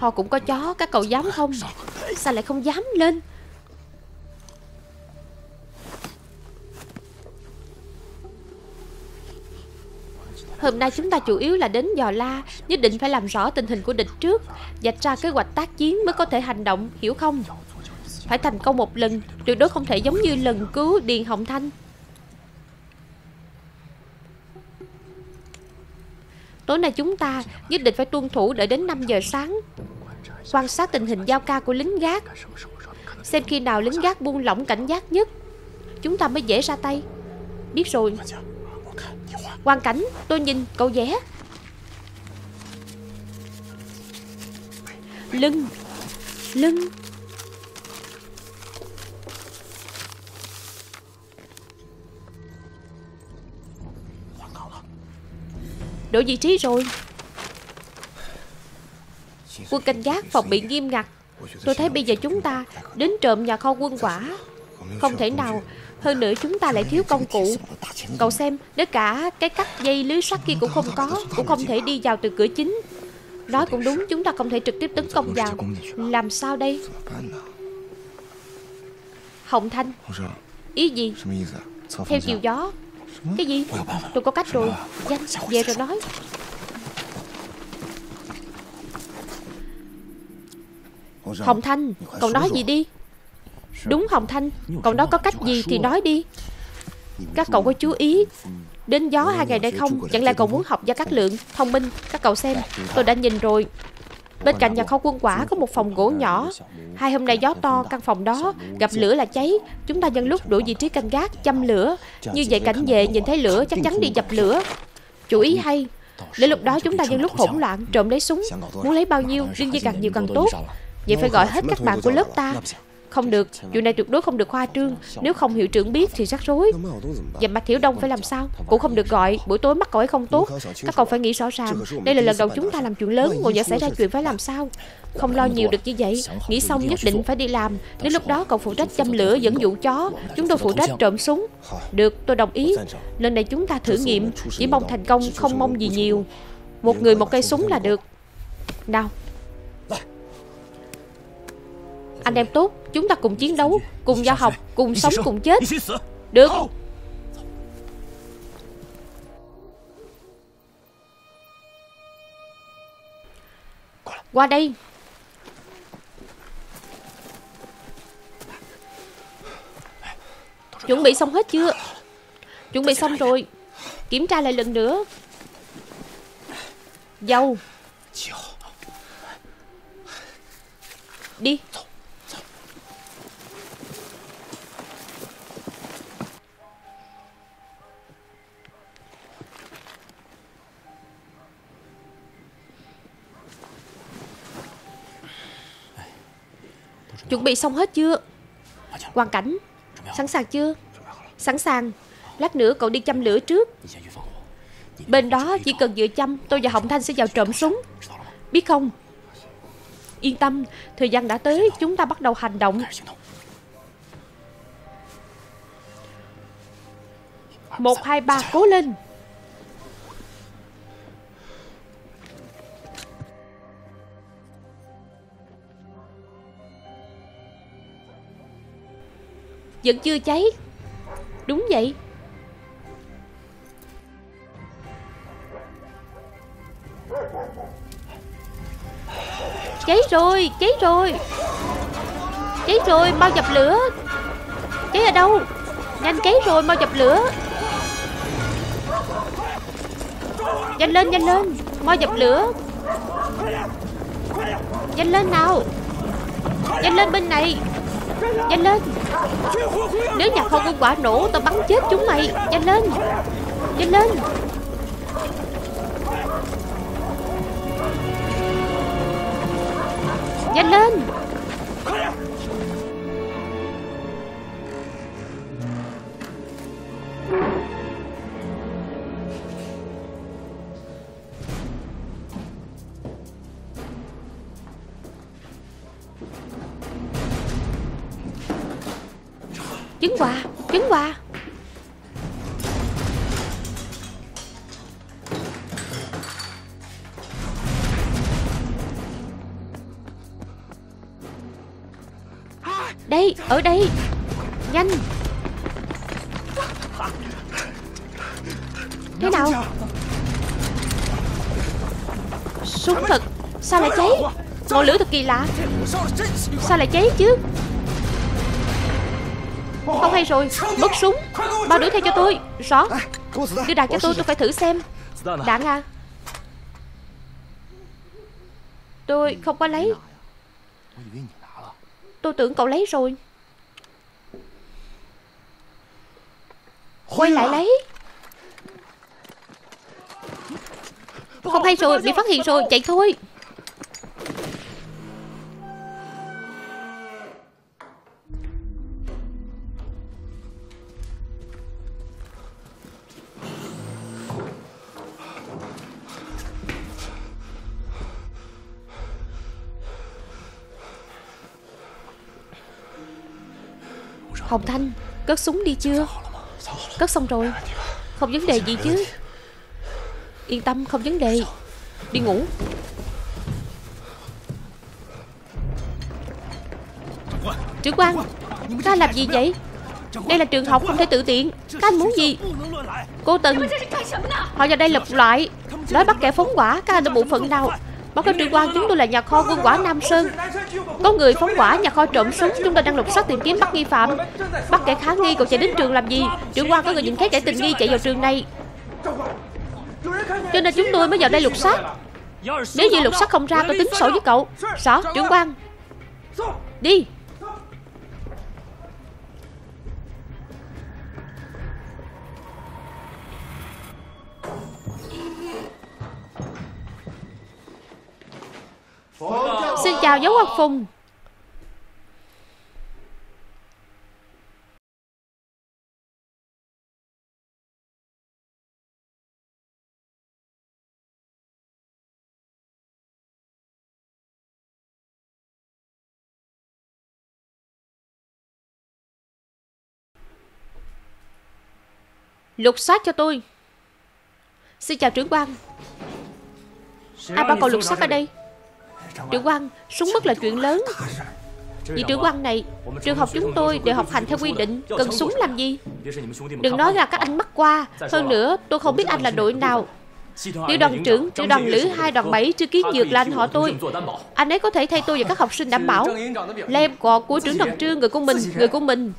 Họ cũng có chó Các cậu dám không? Sao lại không dám lên? Hôm nay chúng ta chủ yếu là đến dò la Nhất định phải làm rõ tình hình của địch trước Dạch ra kế hoạch tác chiến mới có thể hành động Hiểu không? Phải thành công một lần Tuyệt đối không thể giống như lần cứu Điền Hồng Thanh. Tối nay chúng ta nhất định phải tuân thủ đợi đến 5 giờ sáng Quan sát tình hình giao ca của lính gác. Xem khi nào lính gác buông lỏng cảnh giác nhất, Chúng ta mới dễ ra tay. Biết rồi. Quan cảnh, tôi nhìn, cậu vẽ. Lưng Lưng. Đổi vị trí rồi. Quân canh gác phòng bị nghiêm ngặt. Tôi thấy bây giờ chúng ta Đến trộm nhà kho quân quả. Không thể nào, Hơn nữa chúng ta lại thiếu công cụ. Cậu xem, Nếu cả cái cắt dây lưới sắt kia cũng không có, Cũng không thể đi vào từ cửa chính. Nói cũng đúng, Chúng ta không thể trực tiếp tấn công vào. Làm sao đây? Hồng Thanh, Ý gì? Theo chiều gió. Cái gì? Tôi có cách rồi. Nhanh, về rồi nói. Hồng Thanh Cậu nói gì đi? Đúng Hồng Thanh Cậu nói có cách gì thì nói đi. Các cậu có chú ý Đến gió hai ngày đây không? Chẳng lẽ cậu muốn học gia các lượng? Thông minh Các cậu xem. Tôi đã nhìn rồi. Bên cạnh nhà kho quân quả có một phòng gỗ nhỏ. Hai hôm nay gió to Căn phòng đó. Gặp lửa là cháy. Chúng ta nhân lúc đổi vị trí canh gác Châm lửa. Như vậy cảnh vệ nhìn thấy lửa Chắc chắn đi dập lửa. Chủ ý hay. Đến lúc đó chúng ta nhân lúc hỗn loạn Trộm lấy súng Muốn lấy bao nhiêu Đương nhiên càng nhiều càng tốt Vậy phải gọi hết các bạn của lớp ta. Không được, chuyện này tuyệt đối không được khoa trương. Nếu không hiệu trưởng biết thì rắc rối. Và Mạch Hiểu Đông phải làm sao? Cũng không được gọi, buổi tối mắc cậu ấy không tốt. Các cậu phải nghĩ rõ ràng. Đây là lần đầu chúng ta làm chuyện lớn. Ngồi nhỡ xảy ra chuyện phải làm sao? Không lo nhiều được như vậy. Nghĩ xong nhất định phải đi làm. Đến lúc đó cậu phụ trách châm lửa dẫn dụ chó Chúng tôi phụ trách trộm súng. Được, tôi đồng ý. Lần này chúng ta thử nghiệm. Chỉ mong thành công, không mong gì nhiều. Một người một cây súng là được. Nào anh em tốt Chúng ta cùng chiến đấu Cùng giao học Cùng sống cùng chết. Được. Qua đây. Chuẩn bị xong hết chưa? Chuẩn bị xong rồi. Kiểm tra lại lần nữa. Dầu. Đi Chuẩn bị xong hết chưa? Quan cảnh. Sẵn sàng chưa? Sẵn sàng. Lát nữa cậu đi châm lửa trước. Bên đó chỉ cần vừa châm Tôi và Hồng Thanh sẽ vào trộm súng. Biết không? Yên tâm Thời gian đã tới Chúng ta bắt đầu hành động. Một, hai, ba, cố lên Vẫn chưa cháy. Đúng vậy. Cháy rồi, cháy rồi. Cháy rồi, mau dập lửa. Cháy ở đâu? Nhanh cháy rồi, mau dập lửa. Nhanh lên, nhanh lên. Mau dập lửa. Nhanh lên nào. Nhanh lên bên này. Nhanh lên. Nếu nhà kho quân quả nổ, Tao bắn chết chúng mày. Nhanh lên. Nhanh lên. Nhanh lên. Ở đây. Nhanh. Thế nào? Súng thật. Sao lại cháy? Ngọn lửa thật kỳ lạ. Sao lại cháy chứ? Không hay rồi. Mất súng. Bao đuổi theo cho tôi. Rõ. Đưa đạn cho tôi tôi phải thử xem. Đạn à? Tôi không có lấy. Tôi tưởng cậu lấy rồi. Quay lại lấy. Không hay rồi Bị phát hiện rồi Chạy thôi. Hồng Thanh Cất súng đi chưa Cất xong rồi. Không vấn đề gì chứ. Yên tâm, không vấn đề. Đi ngủ. Trưởng quan Các anh làm gì vậy? Đây là trường học, không thể tự tiện. Các anh muốn gì? Cô Tần, Họ vào đây lập loại Nói bắt kẻ phóng quả Các anh ở bộ phận nào? Báo cáo trưởng quan chúng tôi là nhà kho quân quả Nam Sơn. Có người phóng quả, nhà kho trộm súng, Chúng tôi đang lục soát tìm kiếm bắt nghi phạm. Bắt kẻ khá nghi, cậu chạy đến trường làm gì? Trưởng quan có người nhìn thấy kẻ tình nghi chạy vào trường này. Cho nên chúng tôi mới vào đây lục soát. Nếu như lục soát không ra, tôi tính sổ với cậu. Rõ trưởng quan. Đi. Chào dấu Hoàng Phùng. Lục soát cho tôi. Xin chào trưởng quan. Ai bảo cậu lục soát ở đây Trưởng quan Súng mất là chuyện lớn. Vị trưởng quan này Trường học chúng tôi đều học hành theo quy định. Cần súng làm gì? Đừng nói là các anh mắc qua. Hơn nữa tôi không biết anh là đội nào. Tiểu đoàn trưởng, tiểu đoàn lữ hai đoàn 7 Chưa kiến dược là anh họ tôi. Anh ấy có thể thay tôi và các học sinh đảm bảo. Lem cọ của trưởng đoàn trương Người của mình, người của mình.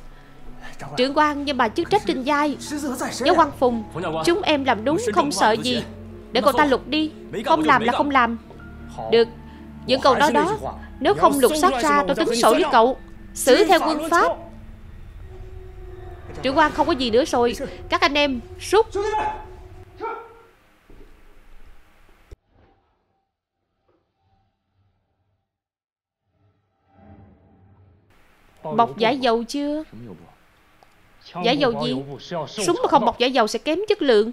Trưởng quan nhưng mà chức trách trên vai. Giáo quan Phùng Chúng em làm đúng không sợ gì. Để cậu ta lục đi Không làm là không làm Được những câu nói đó, Nếu không lục soát ra, tôi tính sổ với cậu. Xử theo quân pháp. Trưởng quan không có gì nữa rồi. Các anh em rút. Bọc giải dầu chưa? Giải dầu gì? Súng mà không bọc giải dầu sẽ kém chất lượng.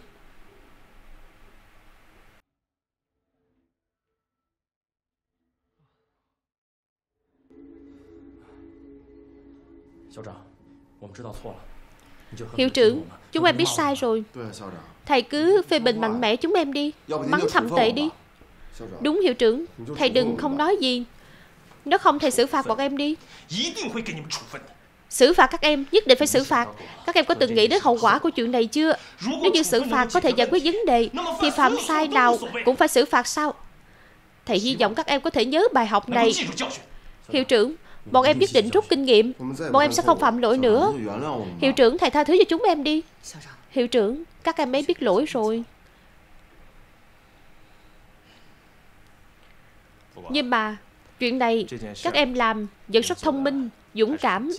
Hiệu trưởng, chúng em biết sai rồi. Thầy cứ phê bình mạnh mẽ chúng em đi. Mắng thầm tệ đi. Đúng hiệu trưởng, thầy đừng không nói gì. Nếu không thầy xử phạt bọn em đi. Xử phạt các em, nhất định phải xử phạt. Các em có từng nghĩ đến hậu quả của chuyện này chưa? Nếu như xử phạt có thể giải quyết vấn đề, thì phạm sai nào cũng phải xử phạt sao? Thầy hy vọng các em có thể nhớ bài học này. Hiệu trưởng, bọn em nhất định rút kinh nghiệm. Bọn em sẽ không phạm lỗi nữa. Hiệu trưởng, thầy tha thứ cho chúng em đi. Hiệu trưởng, các em ấy biết lỗi rồi. Nhưng mà, chuyện này các em làm vẫn rất thông minh, dũng cảm.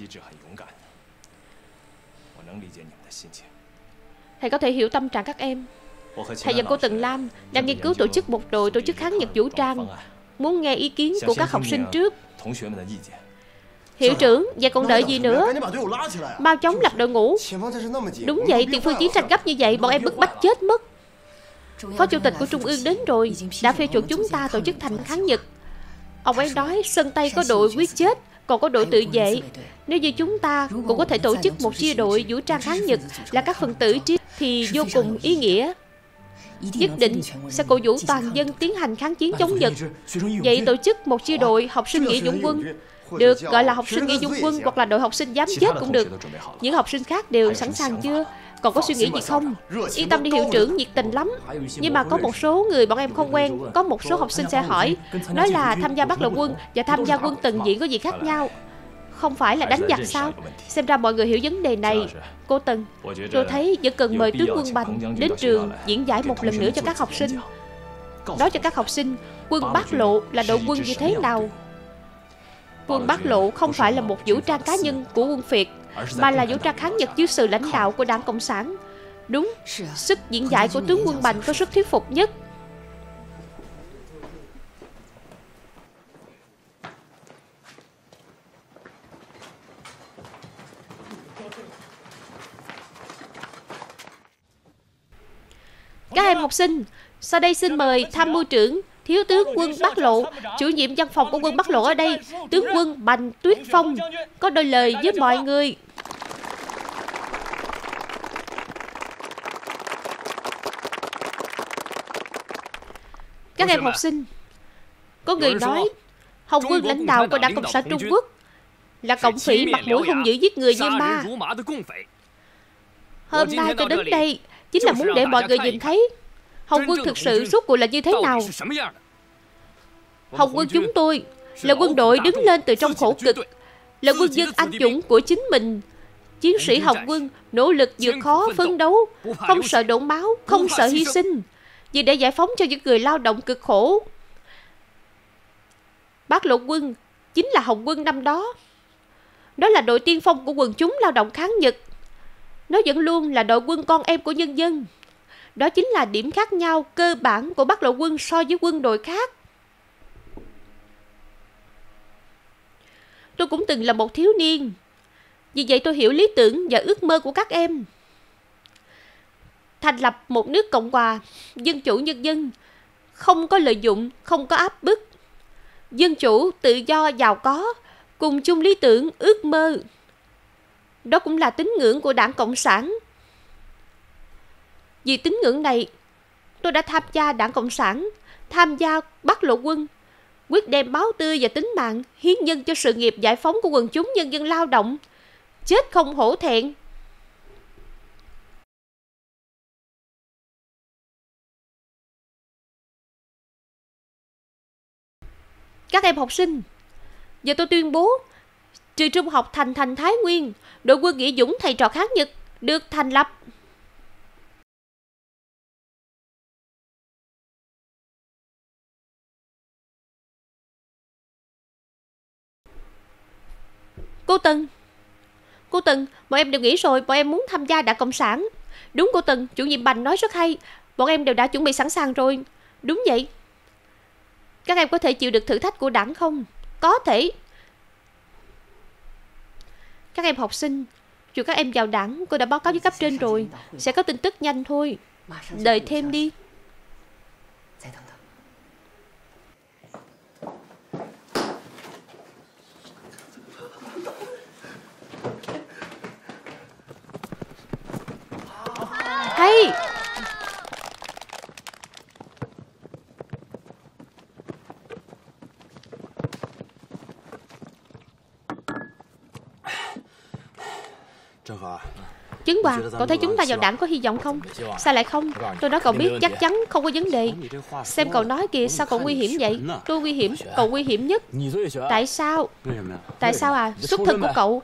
Thầy có thể hiểu tâm trạng các em. Thầy và cô Tần Lam đang nghiên cứu tổ chức một đội tổ chức kháng Nhật vũ trang, muốn nghe ý kiến của các học sinh trước. Hiệu trưởng, vậy còn đợi gì nữa? Mau chóng lập đội ngũ. Đúng vậy, tiền phương chiến tranh gấp như vậy, bọn em bức bách chết mất. Phó Chủ tịch của Trung ương đến rồi, đã phê chuẩn chúng ta tổ chức thành kháng Nhật. Ông ấy nói sân Tây có đội quyết chết, còn có đội tự vệ. Nếu như chúng ta cũng có thể tổ chức một chia đội vũ trang kháng Nhật là các phần tử trí thì vô cùng ý nghĩa. Nhất định sẽ cổ vũ toàn dân tiến hành kháng chiến chống Nhật. Vậy tổ chức một chia đội học sinh nghĩa dũng quân được gọi là học sinh nghĩa dũng quân hoặc là đội học sinh dám chết cũng được. Những học sinh khác đều sẵn sàng chưa? Còn có suy nghĩ gì không? Yên tâm đi hiệu trưởng, nhiệt tình lắm. Nhưng mà có một số người bọn em không quen, có một số học sinh sẽ hỏi, nói là tham gia bắt lộ quân và tham gia quân tần diện có gì khác nhau. Không phải là đánh giặc sao? Xem ra mọi người hiểu vấn đề này. Cô Tần, tôi thấy vẫn cần mời tướng quân Bành đến trường diễn giải một lần nữa cho các học sinh. Nói cho các học sinh, quân Bắc Lộ là đội quân như thế nào? Quân Bắc Lộ không phải là một vũ trang cá nhân của quân Việt mà là vũ trang kháng Nhật dưới sự lãnh đạo của Đảng Cộng sản. Đúng, sức diễn giải của tướng quân Bành có sức thuyết phục nhất. Các em học sinh, sau đây xin mời tham mưu trưởng Thiếu tướng quân Bắc Lộ, chủ nhiệm văn phòng của quân Bắc Lộ ở đây, tướng quân Bành Tuyết Phong, có đôi lời với mọi người. Các em học sinh, có người nói Hồng quân lãnh đạo của Đảng Cộng sản Trung Quốc là cộng phỉ mặt mũi hung dữ giết người như ma. Hôm nay tôi đến đây chính là muốn để mọi người nhìn thấy Hồng quân thực sự suốt cuộc là như thế nào? Hồng quân chúng tôi Là quân đội đứng lên từ trong khổ cực Là quân dân anh dũng của chính mình. Chiến sĩ Hồng quân nỗ lực vượt khó phấn đấu Không sợ đổ máu Không sợ hy sinh Vì để giải phóng cho những người lao động cực khổ. Bác lộ quân Chính là Hồng quân năm đó. Đó là đội tiên phong của quần chúng lao động kháng Nhật. Nó vẫn luôn là đội quân con em của nhân dân đó chính là điểm khác nhau cơ bản của Bắc Lộ quân so với quân đội khác. Tôi cũng từng là một thiếu niên. Vì vậy tôi hiểu lý tưởng và ước mơ của các em. Thành lập một nước Cộng hòa, dân chủ nhân dân, không có lợi dụng, không có áp bức. Dân chủ, tự do, giàu có, cùng chung lý tưởng, ước mơ. Đó cũng là tín ngưỡng của đảng Cộng sản. Vì tín ngưỡng này, tôi đã tham gia đảng Cộng sản, tham gia bắt lộ quân, quyết đem máu tươi và tính mạng hiến dân cho sự nghiệp giải phóng của quần chúng nhân dân lao động. Chết không hổ thẹn. Các em học sinh, giờ tôi tuyên bố, trường trung học Thành Thành Thái Nguyên, đội quân nghĩa dũng thầy trò kháng Nhật được thành lập Cô Tần Cô Tần, bọn em đều nghĩ rồi Bọn em muốn tham gia đảng Cộng sản Đúng cô Tần, chủ nhiệm Bành nói rất hay Bọn em đều đã chuẩn bị sẵn sàng rồi Đúng vậy Các em có thể chịu được thử thách của đảng không? Có thể Các em học sinh Dù các em vào đảng, cô đã báo cáo với cấp trên rồi. Sẽ có tin tức nhanh thôi. Đợi thêm đi. Hay Chứng cậu thấy chúng ta vào đảng có hy vọng không? Sao lại không? Tôi nói cậu biết chắc chắn không có vấn đề. Xem cậu nói kìa, sao cậu nguy hiểm vậy? Tôi nguy hiểm, cậu nguy hiểm nhất. Tại sao? Tại sao à? Xuất thân của cậu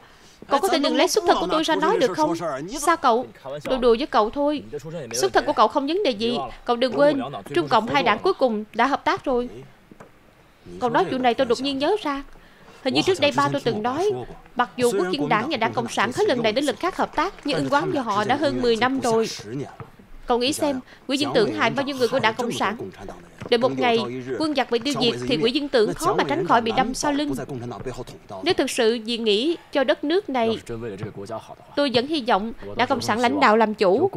Cậu có thể đừng lấy xuất thân của tôi ra nói được không? Sao cậu? Tôi đùa với cậu thôi. Xuất thân của cậu không vấn đề gì. Cậu đừng quên, Trung Cộng hai đảng cuối cùng đã hợp tác rồi. Cậu nói chuyện này tôi đột nhiên nhớ ra. Hình như trước đây ba tôi từng nói, mặc dù quốc dân đảng và đảng Cộng sản hết lần này đến lần khác hợp tác, nhưng ân quán cho họ đã hơn 10 năm rồi. Cậu nghĩ xem, quỹ dân tưởng hại bao nhiêu người của đảng Cộng sản. Để một ngày quân giặc bị tiêu diệt thì quỹ dân tưởng khó mà tránh khỏi bị đâm sau lưng. Nếu thực sự vì nghĩ cho đất nước này, tôi vẫn hy vọng đảng Cộng sản lãnh đạo làm chủ.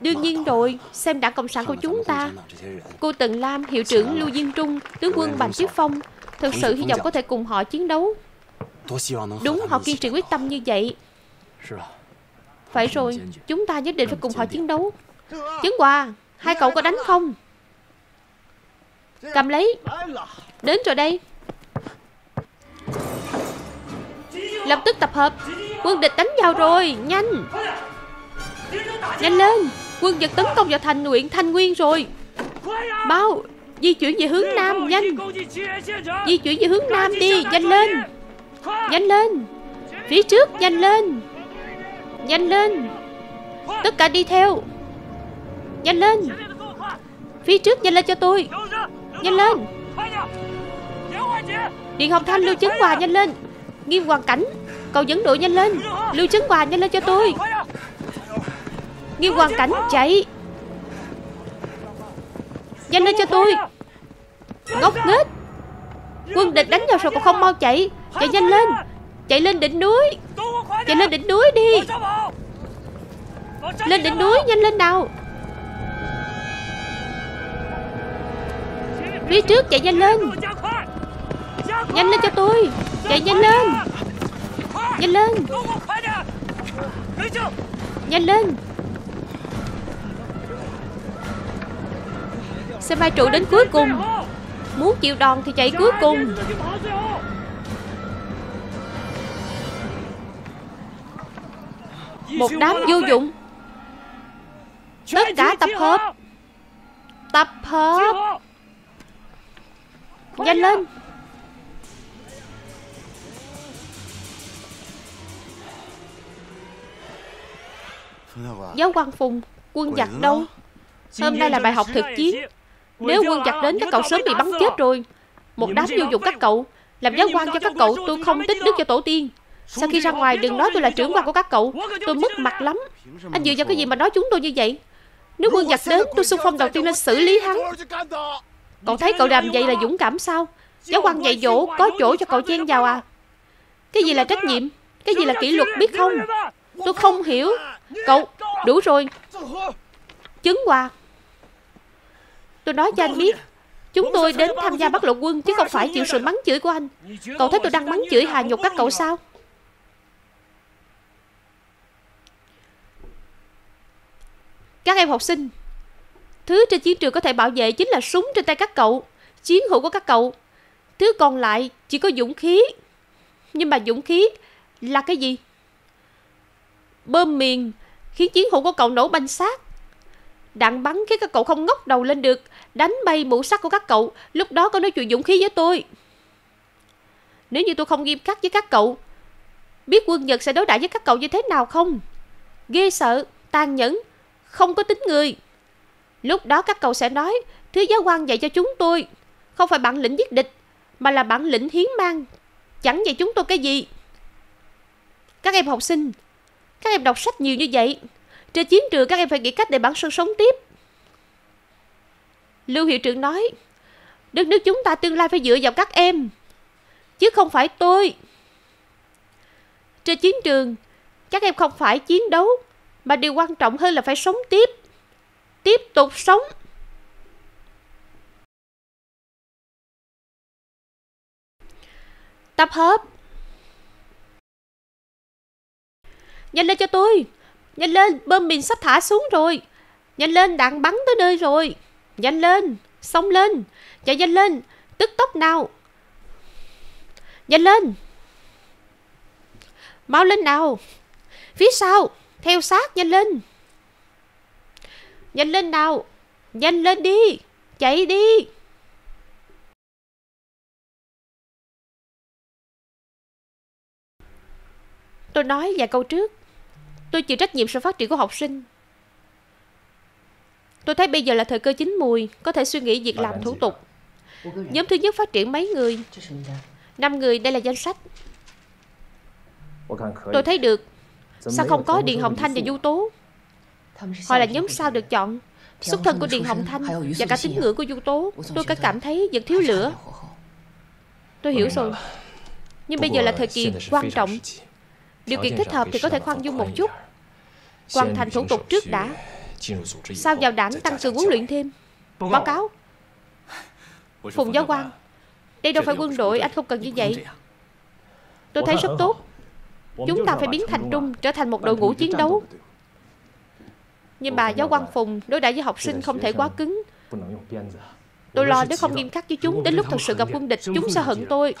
Đương nhiên rồi, xem đảng Cộng sản của chúng ta. Cô Tần Lam, hiệu trưởng Lưu Diên Trung, tướng quân Bành Chiết Phong, thực sự hy vọng có thể cùng họ chiến đấu. Đúng, họ kiên trì quyết tâm như vậy. Phải rồi, chúng ta nhất định phải cùng họ chiến đấu. Chứng Hòa, hai cậu có đánh không? Cầm lấy. Đến rồi đây. Lập tức tập hợp. Quân địch đánh vào rồi. Nhanh. Nhanh lên. Quân giật tấn công vào thành huyện Thanh Nguyên rồi. Bao Di chuyển về hướng Nam Nhanh. Di chuyển về hướng Nam đi Nhanh lên. Nhanh lên. Phía trước Nhanh lên. Nhanh lên. Tất cả đi theo. Nhanh lên. Phía trước nhanh lên cho tôi. Nhanh lên. Điện Hồng Thanh Lưu Chấn Hòa nhanh lên. Nghiêm Hoàng Cảnh Cậu dẫn đội nhanh lên. Lưu Chấn Hòa nhanh lên cho tôi. Nghiêm Hoàng Cảnh chạy. Nhanh lên cho tôi Ngốc nghếch. Quân địch đánh vào rồi còn không mau chạy? Chạy nhanh lên. Chạy lên đỉnh núi. Chạy lên đỉnh núi đi. Lên đỉnh núi, nhanh lên nào. Phía trước, chạy nhanh lên. Nhanh lên cho tôi. Chạy nhanh lên. Nhanh lên. Nhanh lên. Xe vai trụ đến cuối cùng. Muốn chịu đòn thì chạy cuối cùng. Một đám vô dụng. Tất cả tập hợp. Tập hợp. Nhanh lên. Giáo quan Phùng, Quân giặc đâu? Hôm nay là bài học thực chiến. Nếu quân giặc đến các cậu sớm bị bắn chết rồi. Một đám vô dụng các cậu. Làm giáo quan cho các cậu tôi không tích đức cho tổ tiên. Sau khi ra ngoài đừng nói tôi là trưởng quan của các cậu. Tôi mất mặt lắm. Anh dựa vào cái gì mà nói chúng tôi như vậy? Nếu quân giặc đến tôi xung phong đầu tiên lên xử lý hắn. Cậu thấy cậu làm vậy là dũng cảm sao? Giáo quan dạy dỗ có chỗ cho cậu chen vào à. Cái gì là trách nhiệm? Cái gì là kỷ luật biết không Tôi không? hiểu Cậu đủ rồi Chứng hòa Tôi nói cho anh biết Chúng tôi đến tham gia bắt lộ quân Chứ không phải chịu sự mắng chửi của anh Cậu thấy tôi đang mắng chửi hà nhục các cậu sao Các em học sinh Thứ trên chiến trường có thể bảo vệ chính là súng trên tay các cậu Chiến hữu của các cậu Thứ còn lại chỉ có dũng khí. Nhưng mà dũng khí là cái gì? Bơm miền khiến chiến hữu của cậu nổ banh xác. Đạn bắn khiến các cậu không ngóc đầu lên được, đánh bay mũ sắt của các cậu, lúc đó có nói chuyện dũng khí với tôi. Nếu như tôi không nghiêm khắc với các cậu, biết quân Nhật sẽ đối đãi với các cậu như thế nào không? Ghê sợ, tàn nhẫn, không có tính người. Lúc đó các cậu sẽ nói, thứ giáo quan dạy cho chúng tôi, không phải bản lĩnh giết địch, mà là bản lĩnh hiến mang. Chẳng dạy chúng tôi cái gì. Các em học sinh, các em đọc sách nhiều như vậy. Trên chiến trường các em phải nghĩ cách để bản thân sống tiếp. Lưu hiệu trưởng nói, đất nước chúng ta tương lai phải dựa vào các em, chứ không phải tôi. Trên chiến trường, các em không phải chiến đấu, mà điều quan trọng hơn là phải sống tiếp. Tiếp tục sống. Tập hợp. Nhanh lên cho tôi. Nhanh lên, bơm mìn sắp thả xuống rồi. Nhanh lên, đạn bắn tới nơi rồi. Nhanh lên, xông lên. Chạy nhanh lên, tức tốc nào. Nhanh lên. Mau lên nào. Phía sau, theo sát nhanh lên. Nhanh lên nào. Nhanh lên đi. Chạy đi. Tôi nói vài câu trước. Tôi chịu trách nhiệm sự phát triển của học sinh. Tôi thấy bây giờ là thời cơ chín mùi, có thể suy nghĩ việc làm thủ tục. Nhóm thứ nhất phát triển mấy người? Năm người, đây là danh sách. Tôi thấy được. Sao không có Điền Hồng Thanh và Du Tố? Họ là nhóm sao được chọn. Xuất thân của Điền Hồng Thanh và cả tín ngưỡng của Du Tố, tôi cả cảm thấy vẫn thiếu lửa. Tôi hiểu rồi. Nhưng bây giờ là thời kỳ quan trọng. Điều kiện thích hợp thì có thể khoan dung một chút. Hoàn thành thủ tục trước đã. Sao vào đảng tăng cường huấn luyện thêm? Báo cáo. Phùng giáo quan. Đây đâu phải quân đội, anh không cần như vậy. Tôi thấy rất tốt. Chúng ta phải biến thành trung, trở thành một đội ngũ chiến đấu. Nhưng bà giáo quan Phùng đối đãi với học sinh không thể quá cứng. Tôi lo nếu không nghiêm khắc với chúng, đến lúc thật sự gặp quân địch, chúng sẽ hận tôi.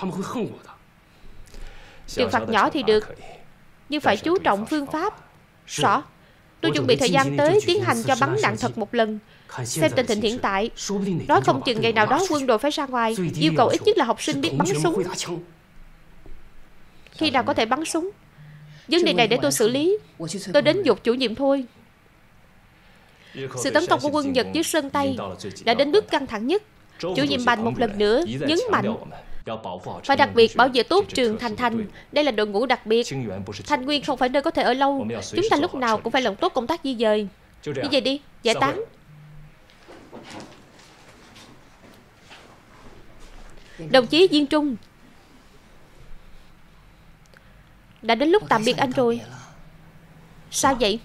Trừng phạt nhỏ thì được, nhưng phải chú trọng phương pháp. Rõ. Tôi chuẩn bị thời gian tới tiến hành cho bắn đạn thật một lần. Xem tình hình hiện tại. Nói không chừng ngày nào đó quân đội phải ra ngoài. Yêu cầu ít nhất là học sinh biết bắn súng. Khi nào có thể bắn súng? Vấn đề này để tôi xử lý. Tôi đến dục chủ nhiệm thôi. Sự tấn công của quân Nhật dưới Sơn Tây đã đến bước căng thẳng nhất. Chủ nhiệm Bành một lần nữa nhấn mạnh phải đặc biệt bảo vệ tốt trường Thành Thành. Đây là đội ngũ đặc biệt. Thanh Nguyên không phải nơi có thể ở lâu. Chúng ta lúc nào cũng phải làm tốt công tác di dời. Đi về đi, giải tán. Đồng chí Viên Trung Đã đến lúc tạm biệt anh rồi Sao vậy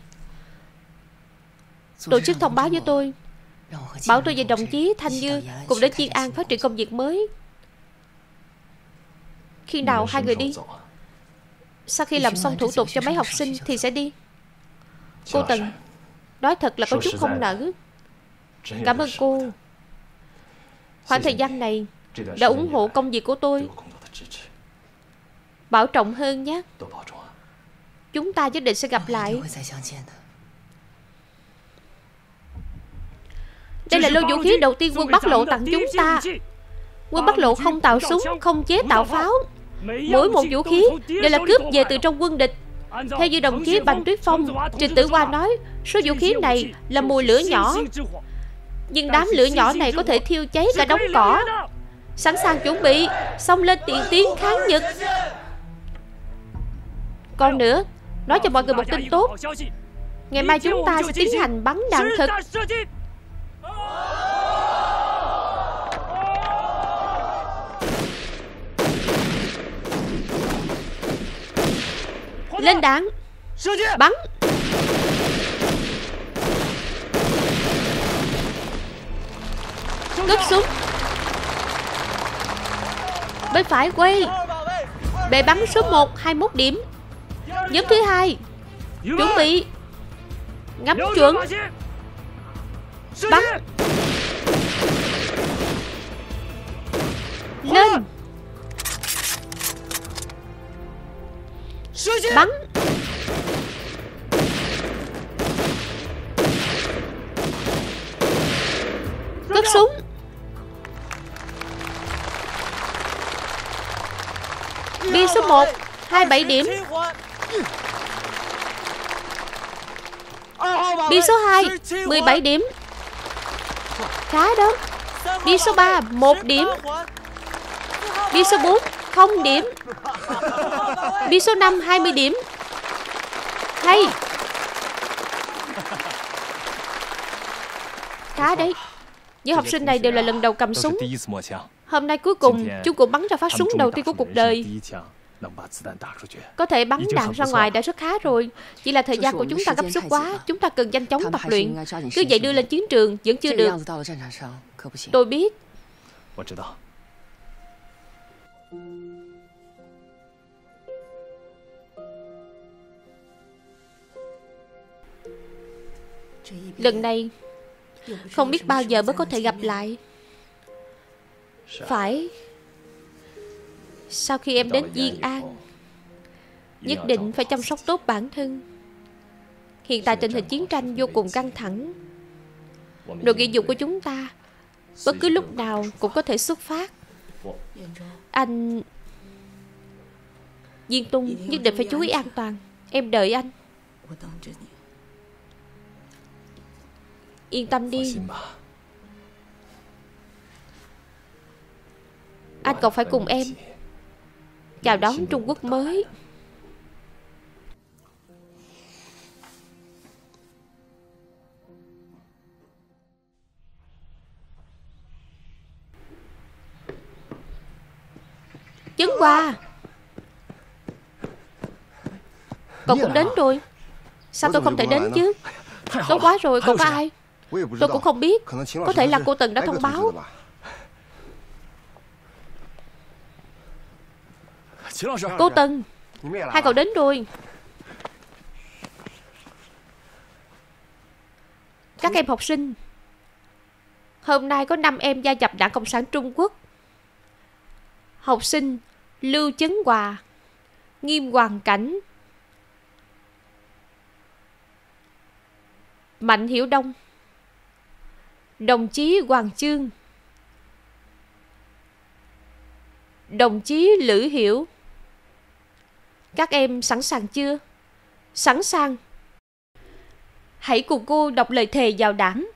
Tổ chức thông báo với tôi Bảo tôi và đồng chí Thanh Như Cùng đến Chiên An phát triển công việc mới Khi nào hai người đi? Sau khi làm xong thủ tục cho mấy học sinh Thì sẽ đi. Cô Tần Nói thật là có chút không nỡ. Cảm ơn cô. Khoảng thời gian này Đã ủng hộ công việc của tôi. Bảo trọng hơn nhé. Chúng ta nhất định sẽ gặp lại. Đây là lô vũ khí đầu tiên quân Bắc Lộ tặng chúng ta. Quân Bắc Lộ không tạo súng Không chế tạo pháo Mỗi một vũ khí đều là cướp về từ trong quân địch. Theo như đồng chí Bành Tuyết Phong Trình Tử Hoa nói Số vũ khí này là mùi lửa nhỏ Nhưng đám lửa nhỏ này có thể thiêu cháy cả đống cỏ. Sẵn sàng chuẩn bị Xông lên tiền tiến kháng Nhật. Còn nữa Nói cho mọi người một tin tốt. Ngày mai chúng ta sẽ tiến hành bắn đạn thực Lên đạn Bắn. Cất súng. Bên phải quay. Bệ bắn số 1 21 điểm. Nhóm thứ hai. Chuẩn bị. Ngắm chuẩn. Bắn. Lên Bắn. Cất súng. Đi số 1 27 điểm. Đi số 2 17 điểm. Khá đó Đi số 3 1 điểm. Đi số 4 0 điểm. Bí số 5 20 điểm. Hay. Khá đấy. Những học sinh này đều là lần đầu cầm súng. Hôm nay cuối cùng Chúng cũng bắn ra phát súng đầu tiên của cuộc đời. Có thể bắn đạn ra ngoài đã rất khá rồi. Chỉ là thời gian của chúng ta gấp rút quá. Chúng ta cần nhanh chóng tập luyện. Cứ vậy đưa lên chiến trường, vẫn chưa được. Tôi biết. Lần này, Không biết bao giờ mới có thể gặp lại. Phải. Sau khi em đến Diên An, Nhất định phải chăm sóc tốt bản thân. Hiện tại tình hình chiến tranh vô cùng căng thẳng. Đội nghĩa vụ của chúng ta, Bất cứ lúc nào cũng có thể xuất phát. Anh Diên Tung nhất định phải chú ý an toàn. Em đợi anh. Yên tâm đi. Anh còn phải cùng em. Chào đón Trung Quốc mới. Chấn qua Cậu cũng đến rồi. Sao tôi không thể đến chứ? Tốt quá rồi còn có ai Tôi cũng không biết Có thể là cô Tần đã thông báo Cô Tần Hai cậu đến rồi。Các em học sinh Hôm nay có 5 em gia nhập Đảng Cộng sản Trung Quốc。Học sinh Lưu Chấn Hòa Nghiêm Hoàng Cảnh Mạnh Hiểu Đông Đồng chí Hoàng Chương. Đồng chí Lữ Hiểu. Các em sẵn sàng chưa? Sẵn sàng. Hãy cùng cô đọc lời thề vào đảng.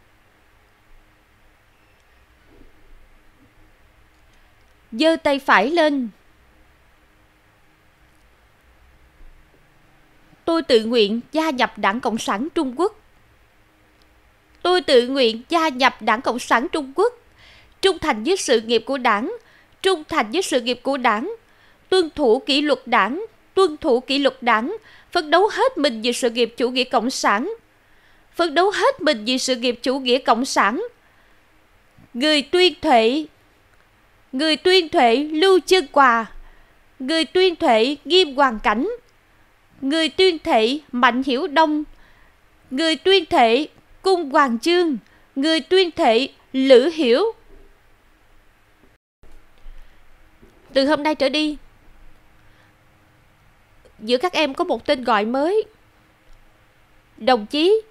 Giơ tay phải lên. Tôi tự nguyện gia nhập Đảng Cộng sản Trung Quốc. Tôi tự nguyện gia nhập Đảng Cộng sản Trung Quốc, trung thành với sự nghiệp của đảng, trung thành với sự nghiệp của đảng, tuân thủ kỷ luật đảng, tuân thủ kỷ luật đảng, phấn đấu hết mình vì sự nghiệp chủ nghĩa cộng sản. Phấn đấu hết mình vì sự nghiệp chủ nghĩa cộng sản. Người tuyên thệ Người tuyên thệ Lưu Chân Quà Người tuyên thệ Nghiêm Hoàng Cảnh Người tuyên thệ Mạnh Hiểu Đông Người tuyên thệ cung hoàng chương, người tuyên thệ Lữ Hiểu. Từ hôm nay trở đi, giữa các em có một tên gọi mới. Đồng chí.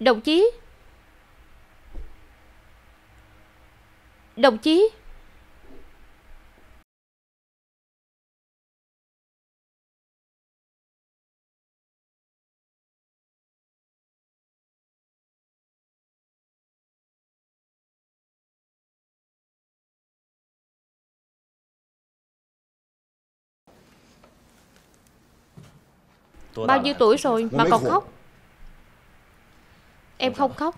Đồng chí. Đồng chí. Bao nhiêu tuổi rồi mà còn khóc? Em không khóc.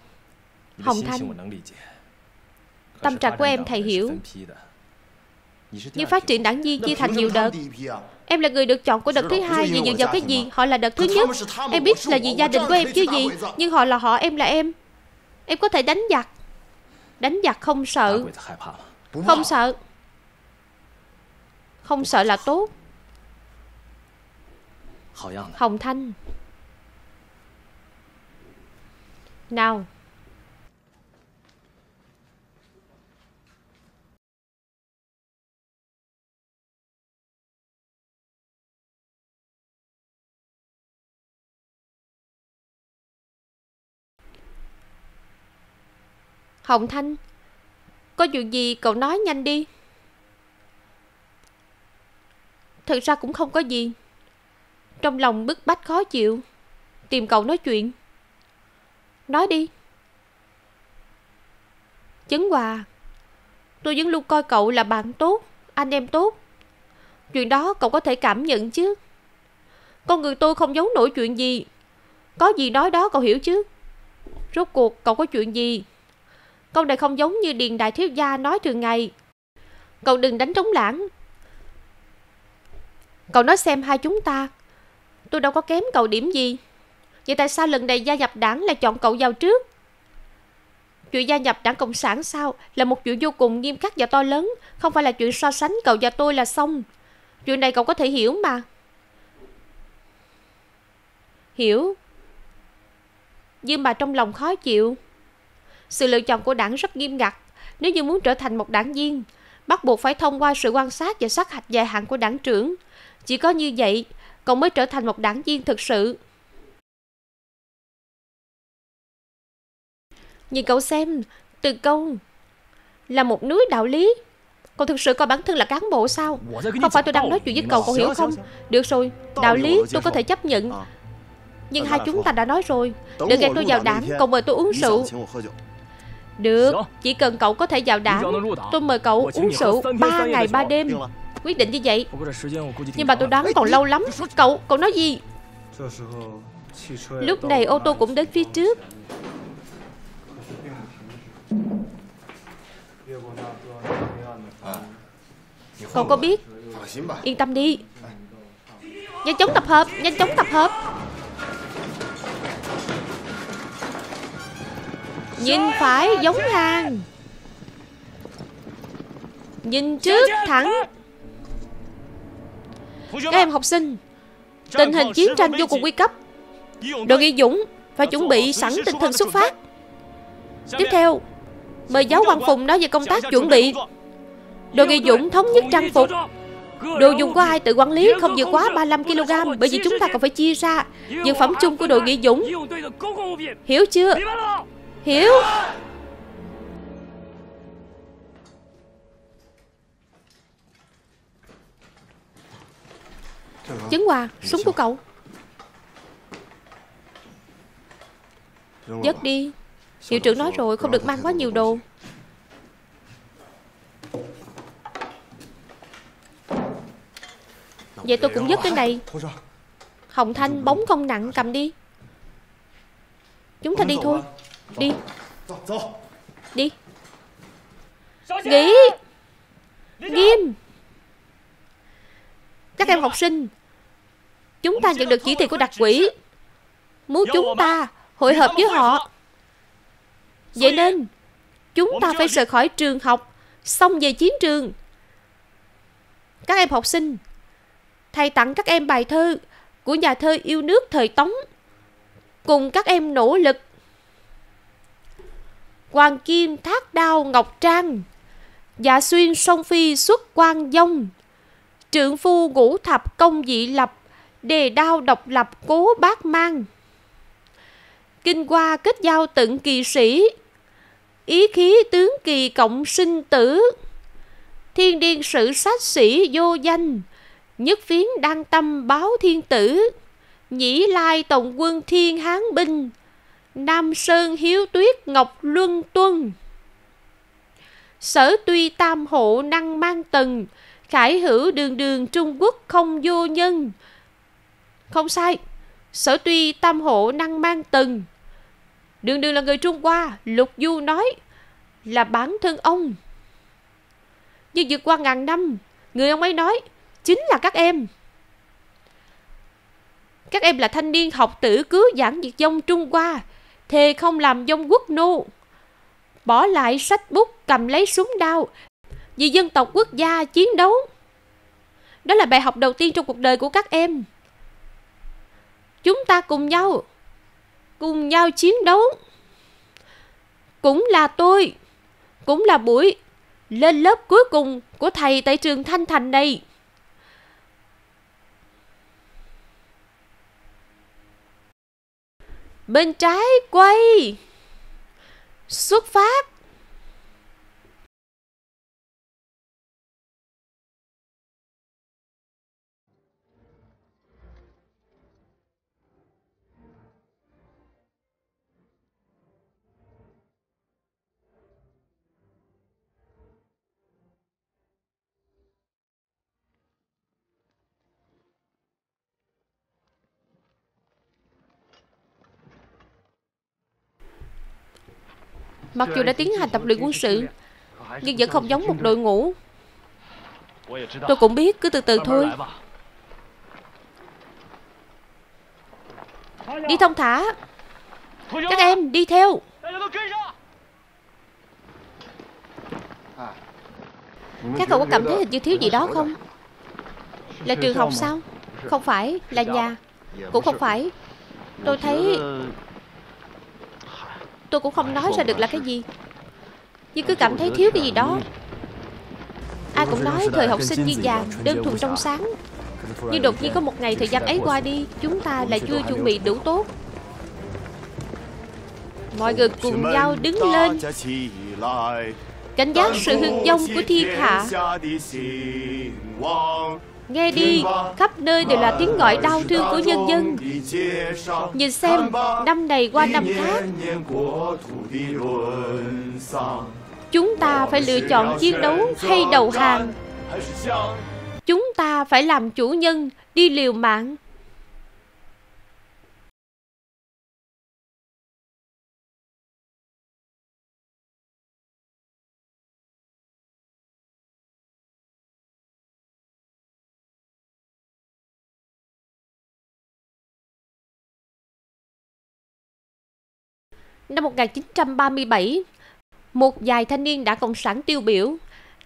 Hồng Thanh. Tâm trạng của em thầy hiểu. Nhưng phát triển đảng viên chia thành nhiều đợt. Em là người được chọn của đợt thứ hai Vì dựa vào cái gì? Họ là đợt thứ nhất. Em biết là vì gia đình của em chứ gì. Nhưng họ là họ em là em. Em có thể đánh giặc. Đánh giặc không sợ. Không sợ. Không sợ là tốt Hồng Thanh. Nào. Hồng Thanh, Có chuyện gì cậu nói nhanh đi. Thật ra cũng không có gì trong lòng bức bách khó chịu. Tìm cậu nói chuyện. Nói đi. Chấn Hòa, Tôi vẫn luôn coi cậu là bạn tốt, Anh em tốt. Chuyện đó cậu có thể cảm nhận chứ? Con người tôi không giấu nổi chuyện gì. Có gì nói đó cậu hiểu chứ? Rốt cuộc cậu có chuyện gì? Câu này không giống như Điền Đại Thiếu Gia nói thường ngày. Cậu đừng đánh trống lãng. Cậu nói xem hai chúng ta Tôi đâu có kém cậu điểm gì. Vậy tại sao lần này gia nhập đảng lại chọn cậu vào trước? Chuyện gia nhập đảng Cộng sản sao Là một chuyện vô cùng nghiêm khắc và to lớn. Không phải là chuyện so sánh cậu và tôi là xong. Chuyện này cậu có thể hiểu mà. Hiểu. Nhưng mà trong lòng khó chịu. Sự lựa chọn của đảng rất nghiêm ngặt. Nếu như muốn trở thành một đảng viên, Bắt buộc phải thông qua sự quan sát và sát hạch dài hạn của đảng trưởng. Chỉ có như vậy Cậu mới trở thành một đảng viên thực sự. Nhìn cậu xem Từ câu Là một núi đạo lý. Cậu thực sự coi bản thân là cán bộ sao? Không phải tôi đang nói chuyện với cậu cậu hiểu không? Được rồi Đạo lý tôi có thể chấp nhận. Nhưng hai chúng ta đã nói rồi. Đừng nghe tôi vào đảng Cậu mời tôi uống rượu. Được Chỉ cần cậu có thể vào đảng Tôi mời cậu uống rượu ba ngày ba đêm Quyết định như vậy. Nhưng mà tôi đoán còn lâu lắm. Cậu, cậu nói gì? Lúc này ô tô cũng đến phía trước. Cậu có biết? Yên tâm đi. Nhanh chóng tập hợp Nhanh chóng tập hợp. Nhìn phải giống hàng. Nhìn trước thẳng Các em học sinh Tình hình chiến tranh vô cùng nguy cấp Đội nghi dũng Phải chuẩn bị sẵn tinh thần xuất phát Tiếp theo Mời giáo quan Phùng nói về công tác chuẩn bị Đội nghi dũng thống nhất trang phục Đồ dùng của ai tự quản lý không vượt quá 35kg Bởi vì chúng ta còn phải chia ra Dược phẩm chung của đội nghị dũng Hiểu chưa Hiểu Chứng Hòa Súng của cậu. Dứt đi. Hiệu trưởng nói rồi không được mang quá nhiều đồ. Vậy tôi cũng dứt cái này. Hồng Thanh bóng không nặng cầm đi. Chúng ta đi thôi. Đi. Đi. Nghỉ. Nghiêm. Các em học sinh Chúng ta nhận được chỉ thị của đặc quỹ Muốn chúng ta hội hợp với họ. Vậy nên, Chúng ta phải rời khỏi trường học, Xong về chiến trường. Các em học sinh, Thầy tặng các em bài thơ Của nhà thơ yêu nước thời Tống. Cùng các em nỗ lực. Hoàng Kim thác đao Ngọc Trang Dạ xuyên sông phi xuất quan dông Trượng phu ngũ thập công dị lập Đề đao độc lập cố bác mang. Kinh qua kết giao tận kỳ sĩ. Ý khí tướng kỳ cộng sinh tử. Thiên điên sử sát sĩ vô danh. Nhất phiến đăng tâm báo thiên tử. Nhĩ lai tổng quân thiên hán binh. Nam Sơn hiếu tuyết ngọc luân tuân. Sở tuy tam hộ năng mang tầng Khải hữu đường đường Trung Quốc không vô nhân. Không sai. Sở tuy, tam hộ năng mang từng Đường đường là người Trung Hoa, Lục Du nói Là bản thân ông. Nhưng vượt qua ngàn năm, Người ông ấy nói Chính là các em. Các em là thanh niên học tử cứ giảng việc dông Trung Hoa, Thề không làm dông quốc nô. Bỏ lại sách bút, cầm lấy súng đao, Vì dân tộc quốc gia chiến đấu. Đó là bài học đầu tiên trong cuộc đời của các em. Chúng ta cùng nhau Cùng nhau chiến đấu. Cũng là tôi, Cũng là buổi Lên lớp cuối cùng của thầy tại trường Thanh Thành này. Bên trái quay, Xuất phát. Mặc dù đã tiến hành tập luyện quân sự, Nhưng vẫn không giống một đội ngũ. Tôi cũng biết, cứ từ từ thôi. Đi thông thả. Các em, đi theo. Các cậu có cảm thấy hình như thiếu gì đó không? Là trường học sao? Không phải, là nhà. Cũng không phải. Tôi thấy Tôi cũng không nói ra được là cái gì. Nhưng cứ cảm thấy thiếu cái gì đó. Ai cũng nói thời học sinh như vàng Đơn thuần trong sáng. Nhưng đột nhiên có một ngày thời gian ấy qua đi, Chúng ta lại chưa chuẩn bị đủ tốt. Mọi người cùng nhau đứng lên. Cảnh giác sự hưng vong của thiên hạ Nghe đi, khắp nơi đều là tiếng gọi đau thương của nhân dân. Nhìn xem, năm này qua năm khác. Chúng ta phải lựa chọn chiến đấu hay đầu hàng. Chúng ta phải làm chủ nhân, đi liều mạng Năm 1937, một vài thanh niên đã cộng sản tiêu biểu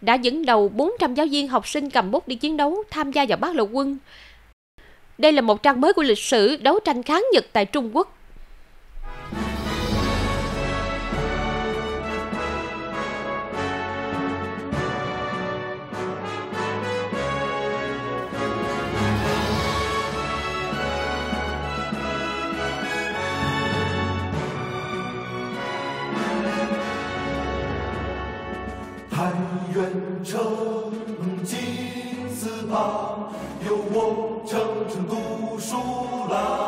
đã dẫn đầu 400 giáo viên học sinh cầm bút đi chiến đấu tham gia vào bác lộ quân. Đây là một trang mới của lịch sử đấu tranh kháng Nhật tại Trung Quốc. 成门金丝帕，有我成城读书郎。